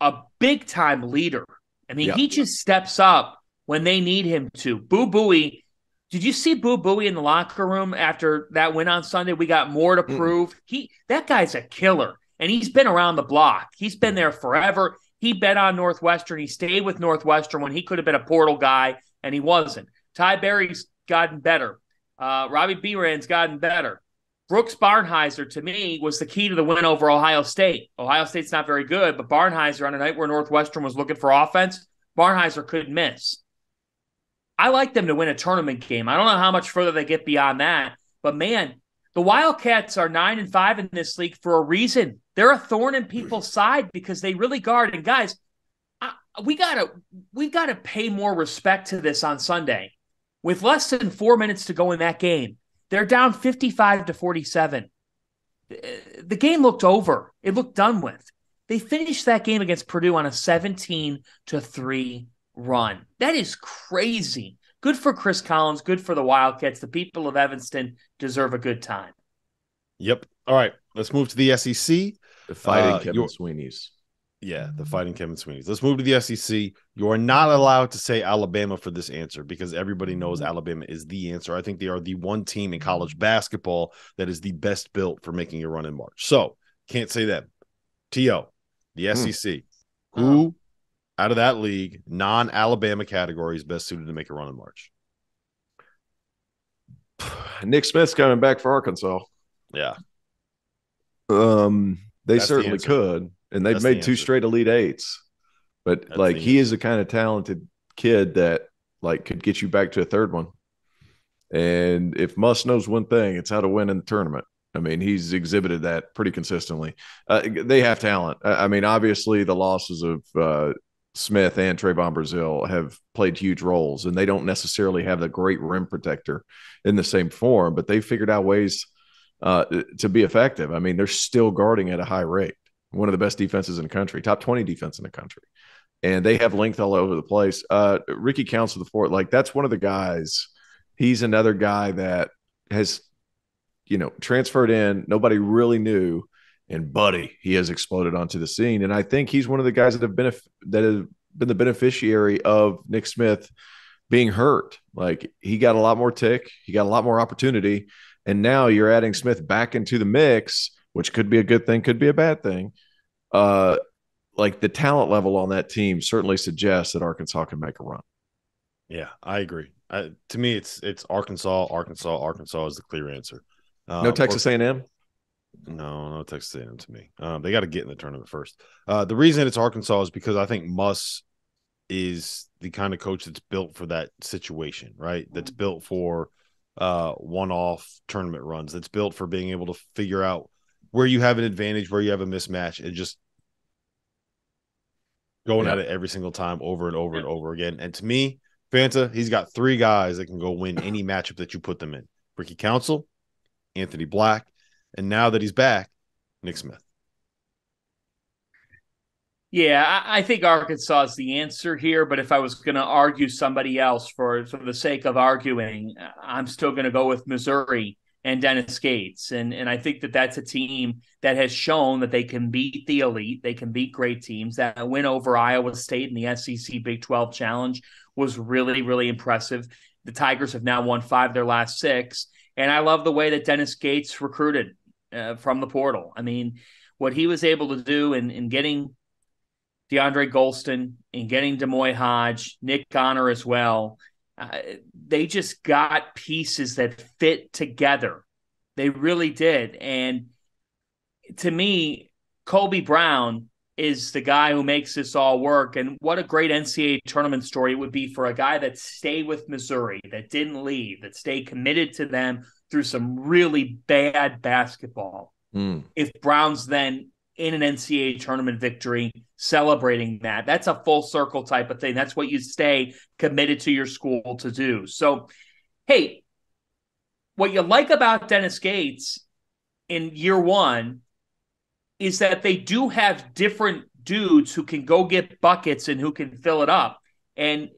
a big time leader. I mean, he just steps up when they need him to. Boo Buie. Did you see Boo Buie in the locker room after that win on Sunday? We got more to prove. Mm. He that guy's a killer, and he's been around the block. He's been there forever. He bet on Northwestern. He stayed with Northwestern when he could have been a portal guy, and he wasn't. Ty Berry's gotten better. Uh, Robbie Beran's gotten better. Brooks Barnhizer, to me, was the key to the win over Ohio State. Ohio State's not very good, but Barnhizer on a night where Northwestern was looking for offense, Barnhizer couldn't miss. I like them to win a tournament game. I don't know how much further they get beyond that, but man, the Wildcats are nine and five in this league for a reason. They're a thorn in people's side because they really guard. And guys, I, we gotta we gotta pay more respect to this on Sunday. With less than four minutes to go in that game, they're down fifty-five to forty-seven. The game looked over. It looked done with. They finished that game against Purdue on a seventeen to three run. That is crazy. Good for Chris Collins. Good for the Wildcats. The people of Evanston deserve a good time. Yep. All right. Let's move to the SEC. The fighting uh, Kevin Sweeney's. Yeah, the fighting Kevin Sweeney's. Let's move to the SEC. You are not allowed to say Alabama for this answer because everybody knows Alabama is the answer. I think they are the one team in college basketball that is the best built for making a run in March. So can't say that. To the hmm. SEC. Who out of that league, non Alabama category is best suited to make a run in March? Nick Smith's coming back for Arkansas. Yeah. Um, they That's certainly the could, and they've That's made the two straight Elite Eights. But That's like, he is the kind of talented kid that like could get you back to a third one. And if Muss knows one thing, it's how to win in the tournament. I mean, he's exhibited that pretty consistently. Uh, they have talent. I mean, obviously, the losses of uh, Smith and Trevon Brazile have played huge roles, and they don't necessarily have the great rim protector in the same form, but they figured out ways uh, to be effective. I mean, they're still guarding at a high rate. One of the best defenses in the country, top 20 defense in the country. And they have length all over the place. Uh, Ricky Council the Fourth, like that's one of the guys. He's another guy that has, you know, transferred in. Nobody really knew and buddy, he has exploded onto the scene. And I think he's one of the guys that have been that have been the beneficiary of Nick Smith being hurt. Like he got a lot more tick, he got a lot more opportunity, and now you're adding Smith back into the mix, which could be a good thing, could be a bad thing. Uh, like the talent level on that team certainly suggests that Arkansas can make a run. Yeah, I agree. I, to me, it's it's Arkansas, Arkansas, Arkansas is the clear answer. Um, no Texas A&M. No, no Texas A&M to me. Um, they got to get in the tournament first. Uh, the reason it's Arkansas is because I think Muss is the kind of coach that's built for that situation, right? That's built for uh, one-off tournament runs. That's built for being able to figure out where you have an advantage, where you have a mismatch, and just going yeah. at it every single time, over and over yeah. and over again. And to me, Fanta, he's got three guys that can go win any matchup that you put them in: Ricky Council, Anthony Black, and now that he's back, Nick Smith. Yeah, I, think Arkansas is the answer here. But if I was going to argue somebody else for for the sake of arguing, I'm still going to go with Missouri and Dennis Gates. And and I think that that's a team that has shown that they can beat the elite, they can beat great teams. That win over Iowa State in the SEC Big 12 Challenge was really really impressive. The Tigers have now won 5 of their last 6, and I love the way that Dennis Gates recruited uh, from the portal. I mean, what he was able to do in in getting DeAndre Gholston and getting D'Moi Hodge, Nick Honor as well. Uh, they just got pieces that fit together. They really did. And to me, Kobe Brown is the guy who makes this all work. And what a great NCAA tournament story it would be for a guy that stayed with Missouri, that didn't leave, that stayed committed to them through some really bad basketball. Mm. If Brown's then in an NCAA tournament victory, celebrating that. That's a full circle type of thing. That's what you stay committed to your school to do. So, hey, what you like about Dennis Gates in year one is that they do have different dudes who can go get buckets and who can fill it up. And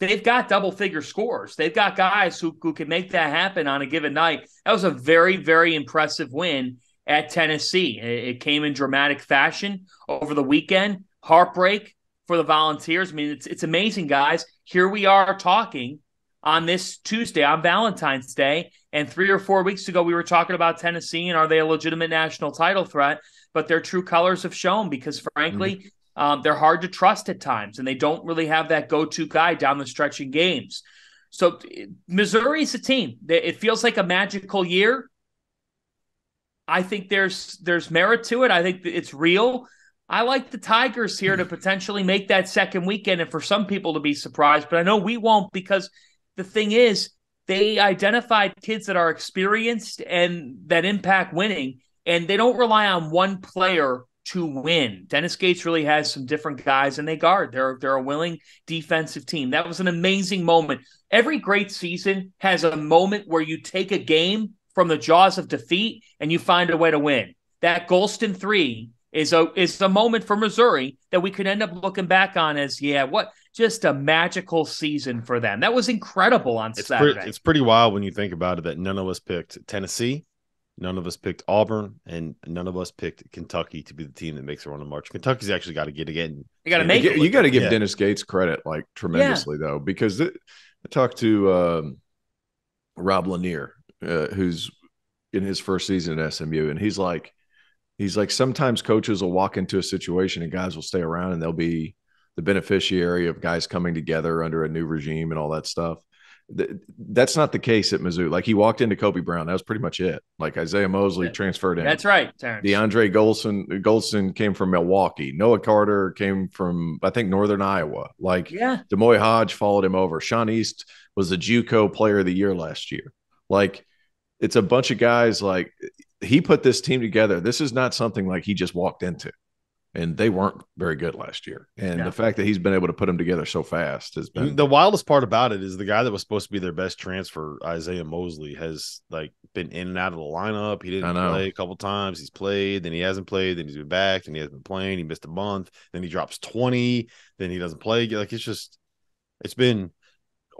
they've got double figure scores. They've got guys who, who can make that happen on a given night. That was a very, very impressive win at Tennessee. It came in dramatic fashion over the weekend. Heartbreak for the Volunteers. I mean, it's it's amazing, guys. Here we are talking on this Tuesday on Valentine's Day, and three or four weeks ago we were talking about Tennessee and are they a legitimate national title threat? But their true colors have shown because, frankly. Mm-hmm. Um, they're hard to trust at times, and they don't really have that go-to guy down the stretch in games. So Missouri's a team. It feels like a magical year. I think there's there's merit to it. I think it's real. I like the Tigers here to potentially make that second weekend and for some people to be surprised, but I know we won't because the thing is they identified kids that are experienced and that impact winning and they don't rely on one player to win. Dennis Gates really has some different guys and they guard. They're they're a willing defensive team. That was an amazing moment. Every great season has a moment where you take a game from the jaws of defeat and you find a way to win. That Gholston three is a is a moment for Missouri that we could end up looking back on as yeah, what just a magical season for them. That was incredible on it's Saturday. Pretty, it's pretty wild when you think about it that none of us picked Tennessee, none of us picked Auburn, and none of us picked Kentucky to be the team that makes a run on March. Kentucky's actually got to get again. You got to make you, it. You got to give yeah. Dennis Gates credit like tremendously yeah. though, because it, I talked to um, Rob Lanier, uh, who's in his first season at SMU, and he's like, he's like, sometimes coaches will walk into a situation and guys will stay around and they'll be the beneficiary of guys coming together under a new regime and all that stuff. That's not the case at Mizzou. Like he walked into Kobe Brown, that was pretty much it. Like Isaiah Mosley yeah. transferred in. That's right. Terrence. DeAndre Gholston, Gholston came from Milwaukee. Noah Carter came from I think Northern Iowa. Like yeah. D'Moi Hodge followed him over. Sean East was the JUCO Player of the Year last year. Like it's a bunch of guys like he put this team together. This is not something like he just walked into. And they weren't very good last year. And the fact that he's been able to put them together so fast has been the wildest part about it is the guy that was supposed to be their best transfer, Isaiah Mosley, has like been in and out of the lineup. He didn't play a couple times. He's played, then he hasn't played, then he's been back, and he hasn't been playing. He missed a month, then he drops 20, then he doesn't play. Like it's just it's been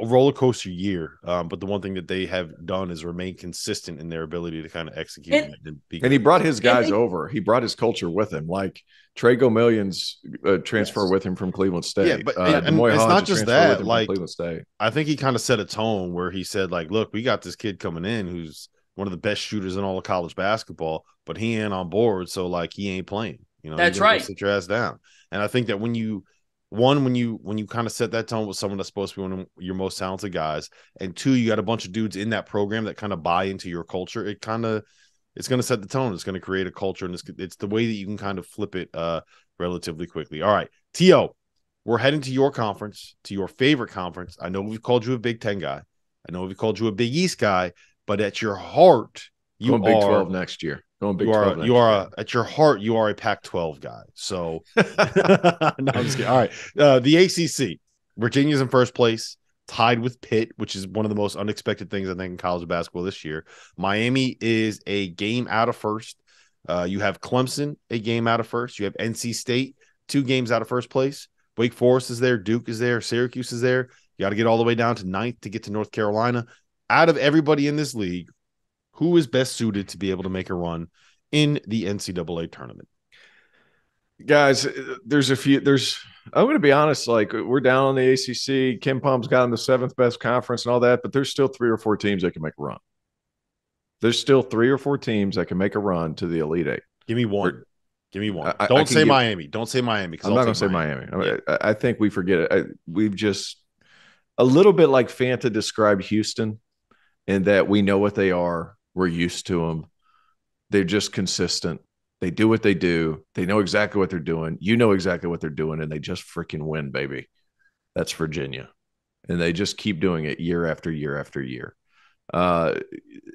a roller coaster year. Um, but the one thing that they have done is remain consistent in their ability to kind of execute. And, and, and he brought his guys they, over. He brought his culture with him, like Tre Gomillions uh, transfer yes. with him from Cleveland State. Yeah, but uh, and, it's not just that. Like Cleveland State. I think he kind of set a tone where he said, like, look, we got this kid coming in who's one of the best shooters in all of college basketball, but he ain't on board, so like he ain't playing. You know, that's right. Sit your ass down. And I think that when you one when you when you kind of set that tone with someone that's supposed to be one of your most talented guys and two you got a bunch of dudes in that program that kind of buy into your culture it kind of it's going to set the tone it's going to create a culture and it's, it's the way that you can kind of flip it uh relatively quickly. All right to we're heading to your conference to your favorite conference. I know we've called you a big 10 guy. I know we've called you a big east guy but at your heart you Going Big 12 next year. Going Big you are, 12 you are a, at your heart, you are a Pac 12 guy. So, no, I'm just kidding. All right. Uh, the ACC, Virginia's in first place, tied with Pitt, which is one of the most unexpected things, I think, in college basketball this year. Miami is a game out of first. Uh, you have Clemson, a game out of first. You have NC State, two games out of first place. Wake Forest is there, Duke is there, Syracuse is there. You got to get all the way down to ninth to get to North Carolina. Out of everybody in this league, who is best suited to be able to make a run in the NCAA tournament? Guys, there's a few. There's I'm going to be honest. Like we're down on the ACC. KenPom's got in the seventh best conference and all that, but there's still three or four teams that can make a run. There's still three or four teams that can make a run to the Elite Eight. Give me one. Give me one. I, Don't I say give, Miami. Don't say Miami. I'm I'll not going to say Miami. Miami. Yeah. I, I, think we forget it. I, we've just a little bit like Fanta described Houston, in that we know what they are. We're used to them. They're just consistent. They do what they do. They know exactly what they're doing. You know exactly what they're doing, and they just freaking win, baby. That's Virginia, and they just keep doing it year after year after year. Uh,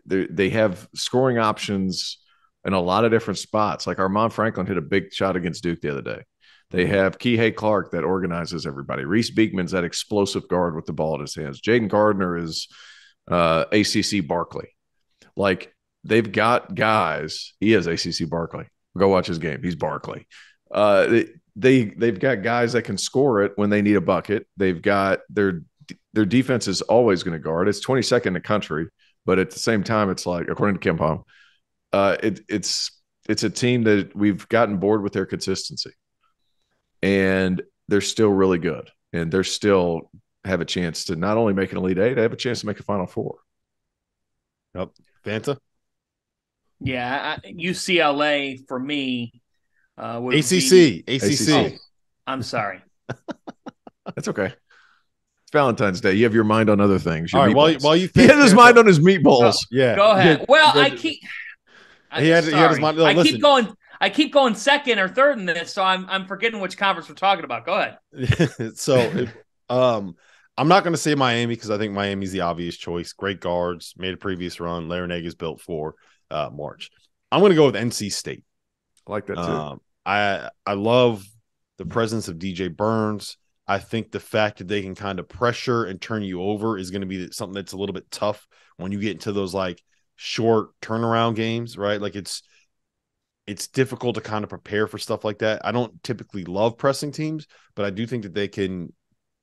they have scoring options in a lot of different spots. Like Armaan Franklin hit a big shot against Duke the other day. They have Kihei Clark that organizes everybody. Reece Beekman's that explosive guard with the ball in his hands. Jayden Gardner is uh, ACC Barkley. Like they've got guys. He is ACC Barkley. Go watch his game. He's Barkley. Uh, they, they they've got guys that can score it when they need a bucket. They've got their their defense is always going to guard. It's 22nd in the country, but at the same time, it's like according to KenPom, uh, it, it's it's a team that we've gotten bored with their consistency, and they're still really good, and they're still have a chance to not only make an elite eight, they have a chance to make a final four. Yep, Fanta. Yeah, UCLA for me. Uh, ACC, be... ACC. Oh, I'm sorry. That's okay. It's Valentine's Day. You have your mind on other things. All right, while, while you he had his mind on his meatballs. Oh, yeah, go ahead. well, I keep. I'm he had, he had his mind. No, I keep going. I keep going second or third in this, so I'm I'm forgetting which conference we're talking about. Go ahead. so, um, I'm not going to say Miami because I think Miami's the obvious choice. Great guards, made a previous run. Larrañaga is built for uh, March. I'm going to go with NC State. I like that too. Um, I I love the presence of DJ Burns. I think the fact that they can kind of pressure and turn you over is going to be something that's a little bit tough when you get into those like short turnaround games, right? Like it's it's difficult to kind of prepare for stuff like that. I don't typically love pressing teams, but I do think that they can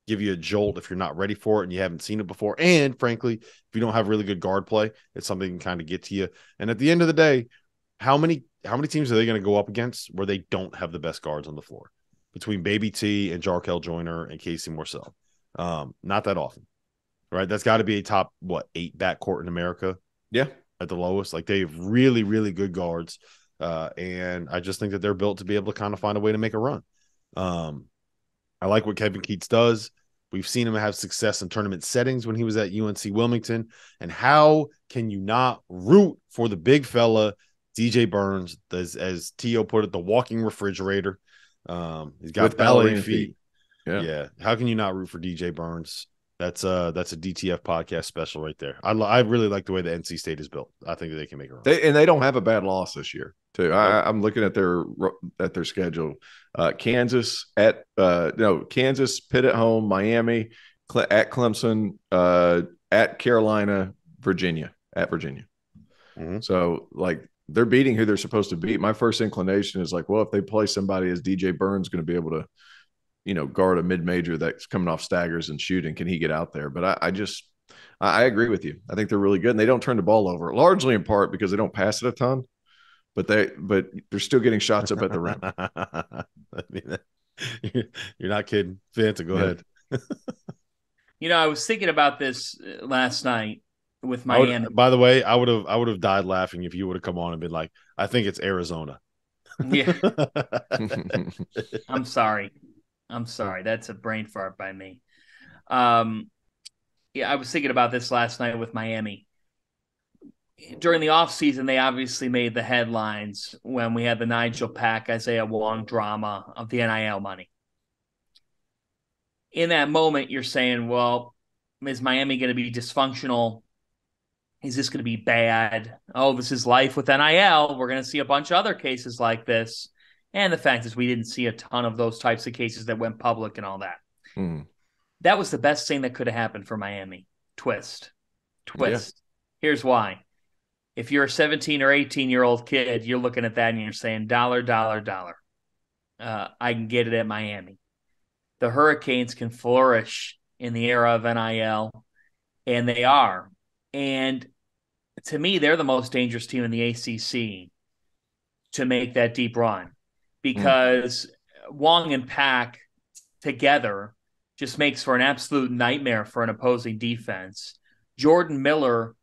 give you a jolt if you're not ready for it and you haven't seen it before. And frankly, if you don't have really good guard play, it's something that can kind of get to you. And at the end of the day, how many how many teams are they going to go up against where they don't have the best guards on the floor between Baby T and Jarkel Joiner and Casey Morsell? Um, not that often, right? That's got to be a top what eight backcourt in America. Yeah, at the lowest. Like they have really really good guards, uh, and I just think that they're built to be able to kind of find a way to make a run. Um, I like what Kevin Keatts does. We've seen him have success in tournament settings when he was at UNC Wilmington. And how can you not root for the big fella, DJ Burns, as, as T.O. put it, the walking refrigerator? Um, he's got With ballet feet. feet. Yeah. yeah. How can you not root for DJ Burns? That's uh that's a DTF podcast special right there. I I really like the way the NC State is built. I think they can make it. They, and they don't have a bad loss this year too. I, am looking at their at their schedule. Uh, Kansas at uh no Kansas, Pitt at home, Miami at Clemson, uh, at Carolina, Virginia at Virginia. Mm-hmm. So like they're beating who they're supposed to beat. My first inclination is like, well, if they play somebody as DJ Burns, going to be able to you know, guard a mid major that's coming off staggers and shooting. Can he get out there? But I, I just, I, agree with you. I think they're really good, and they don't turn the ball over, largely in part because they don't pass it a ton. But they, but they're still getting shots up at the rim. I mean, you're not kidding, Fanta. Go yeah. ahead. you know, I was thinking about this uh, last night with Miami. Would, by the way, I would have I would have died laughing if you would have come on and been like, "I think it's Arizona." yeah. I'm sorry. I'm sorry, that's a brain fart by me. Um, yeah, I was thinking about this last night with Miami. During the offseason, they obviously made the headlines when we had the Nigel Pack, Isaiah Wong drama of the NIL money. In that moment, you're saying, well, is Miami going to be dysfunctional? Is this going to be bad? Oh, this is life with NIL. We're going to see a bunch of other cases like this. And the fact is, we didn't see a ton of those types of cases that went public and all that. Mm. That was the best thing that could have happened for Miami. Twist. Twist. Yeah. Here's why. If you're a 17 or 18 year old kid, you're looking at that and you're saying dollar, dollar, dollar. uh, I can get it at Miami. The Hurricanes can flourish in the era of NIL, and they are. And to me, they're the most dangerous team in the ACC to make that deep run because mm. Wong and Pack together just makes for an absolute nightmare for an opposing defense. Jordan Miller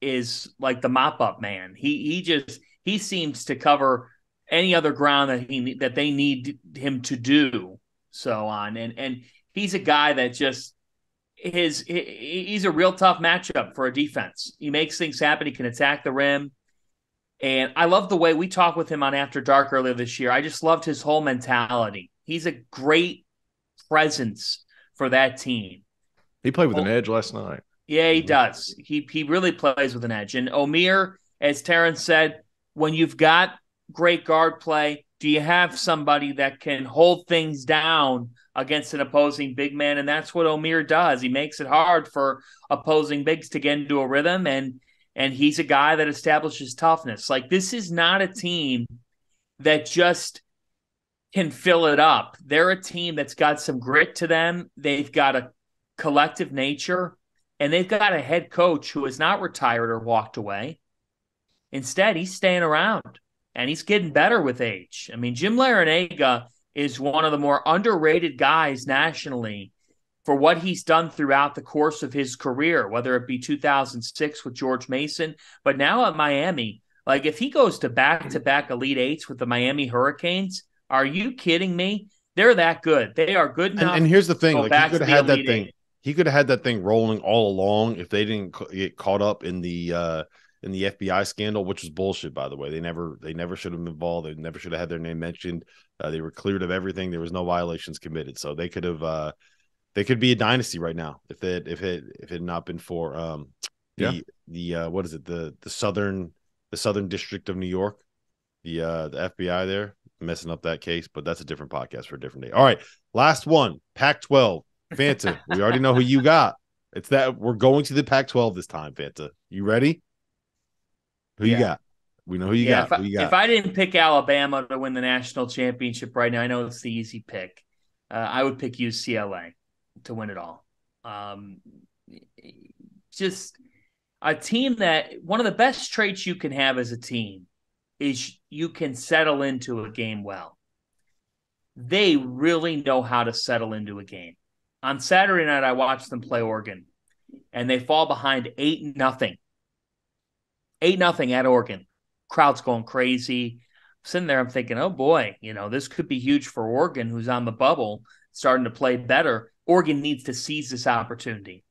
is like the mop up man. He he just he seems to cover any other ground that he that they need him to do so on and and he's a guy that just his he's a real tough matchup for a defense. He makes things happen. He can attack the rim. And I love the way we talked with him on After Dark earlier this year. I just loved his whole mentality. He's a great presence for that team. He played with an edge last night. Yeah, he does. He he really plays with an edge. And Omier, as Terrence said, when you've got great guard play, do you have somebody that can hold things down against an opposing big man? And that's what Omier does. He makes it hard for opposing bigs to get into a rhythm and and he's a guy that establishes toughness. Like this is not a team that just can fill it up. They're a team that's got some grit to them. They've got a collective nature and they've got a head coach who has not retired or walked away. Instead, he's staying around and he's getting better with age. I mean, Jim Larrañaga is one of the more underrated guys nationally for what he's done throughout the course of his career, whether it be 2006 with George Mason, but now at Miami. Like, if he goes to back to back Elite Eights with the Miami Hurricanes, are you kidding me? They're that good. They are good enough. And, and here's the thing: like he could have had that thing. Eight he could have had that thing rolling all along if they didn't get caught up in the uh in the FBI scandal, which was bullshit, by the way. They never they never should have been involved. They never should have had their name mentioned. Uh, they were cleared of everything. There was no violations committed, so they could have uh they could be a dynasty right now if it if it if it had not been for um the yeah. the uh what is it the the southern the southern district of New York the uh the FBI there messing up that case, but that's a different podcast for a different day. All right, last one, Pac twelve. Fanta, we already know who you got. It's that we're going to the Pac 12 this time, Fanta. You ready? Who yeah. you got? We know who you, yeah, got. If I, you got. If I didn't pick Alabama to win the national championship right now, I know it's the easy pick. Uh, I would pick UCLA to win it all. Um, just a team that one of the best traits you can have as a team is you can settle into a game well. They really know how to settle into a game on Saturday night, I watched them play Oregon, and they fall behind eight nothing. Eight nothing at Oregon. Crowd's going crazy. sitting there, I'm thinking, oh boy, you know this could be huge for Oregon, who's on the bubble, starting to play better. Oregon needs to seize this opportunity.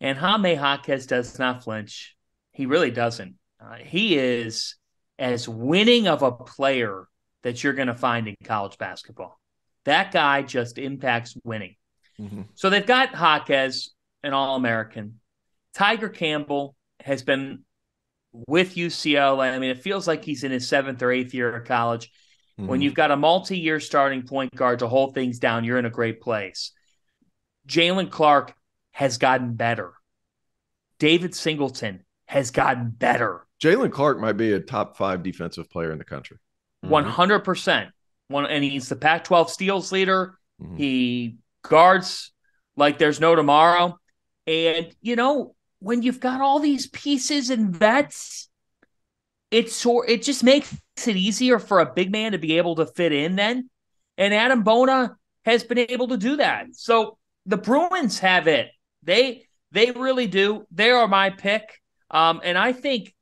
And Jaime Jaquez does not flinch. He really doesn't. Uh, he is as winning of a player that you're going to find in college basketball. That guy just impacts winning. Mm-hmm. So they've got Jaquez, an All American. Tyger Campbell has been with UCLA. I mean, it feels like he's in his seventh or eighth year of college. Mm-hmm. When you've got a multi year starting point guard to hold things down, you're in a great place. Jaylen Clark has gotten better. David Singleton has gotten better. Jaylen Clark might be a top five defensive player in the country. One hundred percent. One, and he's the Pac-12 steals leader. Mm-hmm. He guards like there's no tomorrow. And, you know, when you've got all these pieces and vets, it's so it just makes it easier for a big man to be able to fit in then. And Adem Bona has been able to do that. So the Bruins have it. They they really do. They are my pick. Um, and I think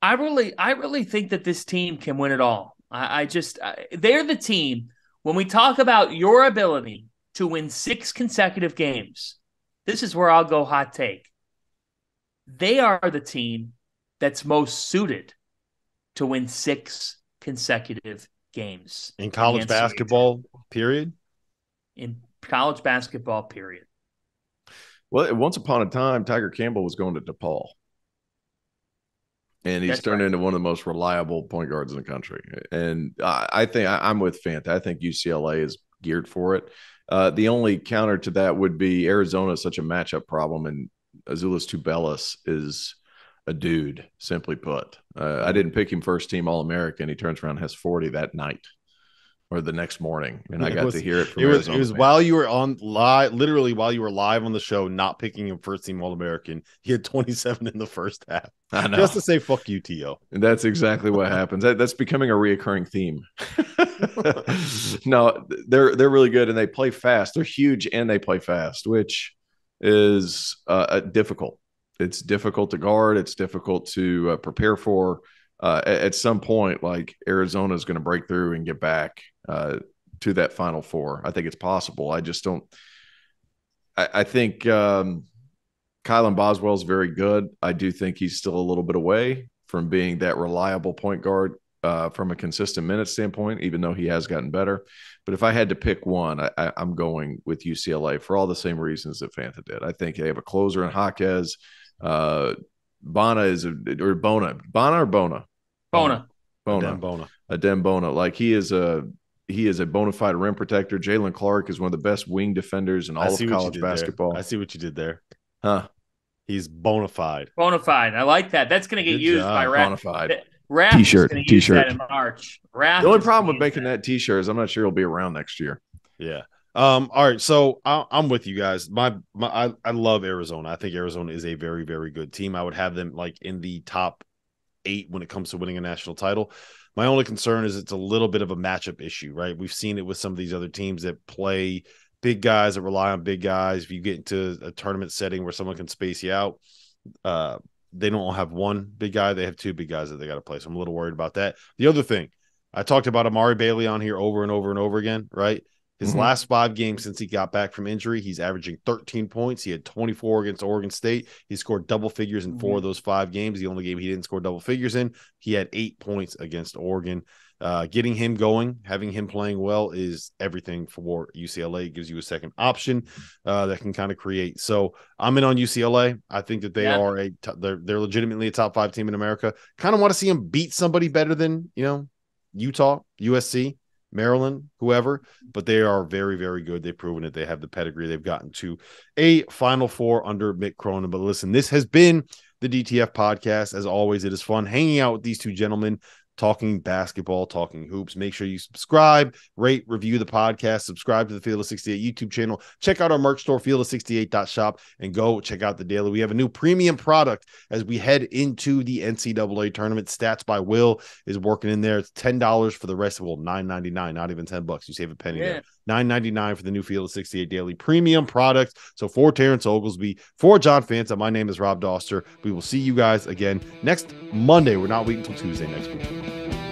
I really I really think that this team can win it all. I, I just I, they're the team when we talk about your ability to win six consecutive games. This is where I'll go hot take. They are the team that's most suited to win six consecutive games in college basketball, period. In college basketball, period. Well, once upon a time, Tyger Campbell was going to DePaul. And he's That's turned right. into one of the most reliable point guards in the country. And I, I think I, am with Fant. I think UCLA is geared for it. Uh, the only counter to that would be Arizona is such a matchup problem, and Azuolas Tubelis is a dude, simply put. Uh, I didn't pick him first team All American. He turns around has 40 that night or the next morning, and I got was, to hear it. From it was, it was while you were on live, literally while you were live on the show, not picking him first team All American. He had 27 in the first half. I know. Just to say, fuck you, To. And that's exactly what happens. That, that's becoming a reoccurring theme. no, they're they're really good, and they play fast. They're huge, and they play fast, which is uh, difficult. It's difficult to guard. It's difficult to uh, prepare for. Uh, at, some point, like Arizona is going to break through and get back uh, to that Final Four. I think it's possible. I just don't. I, I think um, Kylan Boswell is very good. I do think he's still a little bit away from being that reliable point guard uh, from a consistent minute standpoint, even though he has gotten better. But if I had to pick one, I, am going with UCLA for all the same reasons that Fanta did. I think they have a closer in Jaquez. Uh, Bona is a, or Bona, Bona or Bona, Bona, Bona, Bona, Adem Bona. Like he is a he is a bona fide rim protector. Jaylen Clark is one of the best wing defenders in all of college basketball. There. I see what you did there. Huh? He's bona fide. Bona fide. I like that. That's going to get Good used job. by Raph. Bona fide. Raph t-shirt. T-shirt in March. Raph the only problem with making that. that T-shirt is I'm not sure he'll be around next year. Yeah. Um. All right. So I, am with you guys. My, my I, I love Arizona. I think Arizona is a very very good team. I would have them like in the top eight when it comes to winning a national title. My only concern is it's a little bit of a matchup issue, right? We've seen it with some of these other teams that play big guys that rely on big guys. If you get into a tournament setting where someone can space you out, uh, they don't have one big guy; they have two big guys that they got to play. So I'm a little worried about that. The other thing, I talked about Amari Bailey on here over and over and over again, right? His mm-hmm. last five games since he got back from injury, he's averaging 13 points. He had 24 against Oregon State. He scored double figures in mm-hmm. four of those five games. The only game he didn't score double figures in, he had eight points against Oregon. Uh, getting him going, having him playing well is everything for UCLA. It gives you a second option uh, that can kind of create. So I'm in on UCLA. I think that they yeah. are a t- they're they're legitimately a top five team in America. Kind of want to see them beat somebody better than you know Utah, USC. Maryland, whoever, mm-hmm. but they are very, very good. They've proven it. They have the pedigree. They've gotten to a Final Four under Mick Cronin. But listen, this has been the DTF podcast. As always, it is fun hanging out with these two gentlemen talking basketball, talking hoops. Make sure you subscribe, rate, review the podcast, subscribe to the Field of 68 YouTube channel. Check out our merch store, field of 68.shop, and go check out the daily. We have a new premium product as we head into the NCAA tournament. Stats by Will is working in there. It's $10 for the rest of well, $9.99, not even 10 bucks. You save a penny yeah. there. Nine ninety nine for the new Field of 68 Daily Premium product. So for Terrence Oglesby, for John Fanta, my name is Rob Dauster. We will see you guys again next Monday. We're not waiting until Tuesday next week.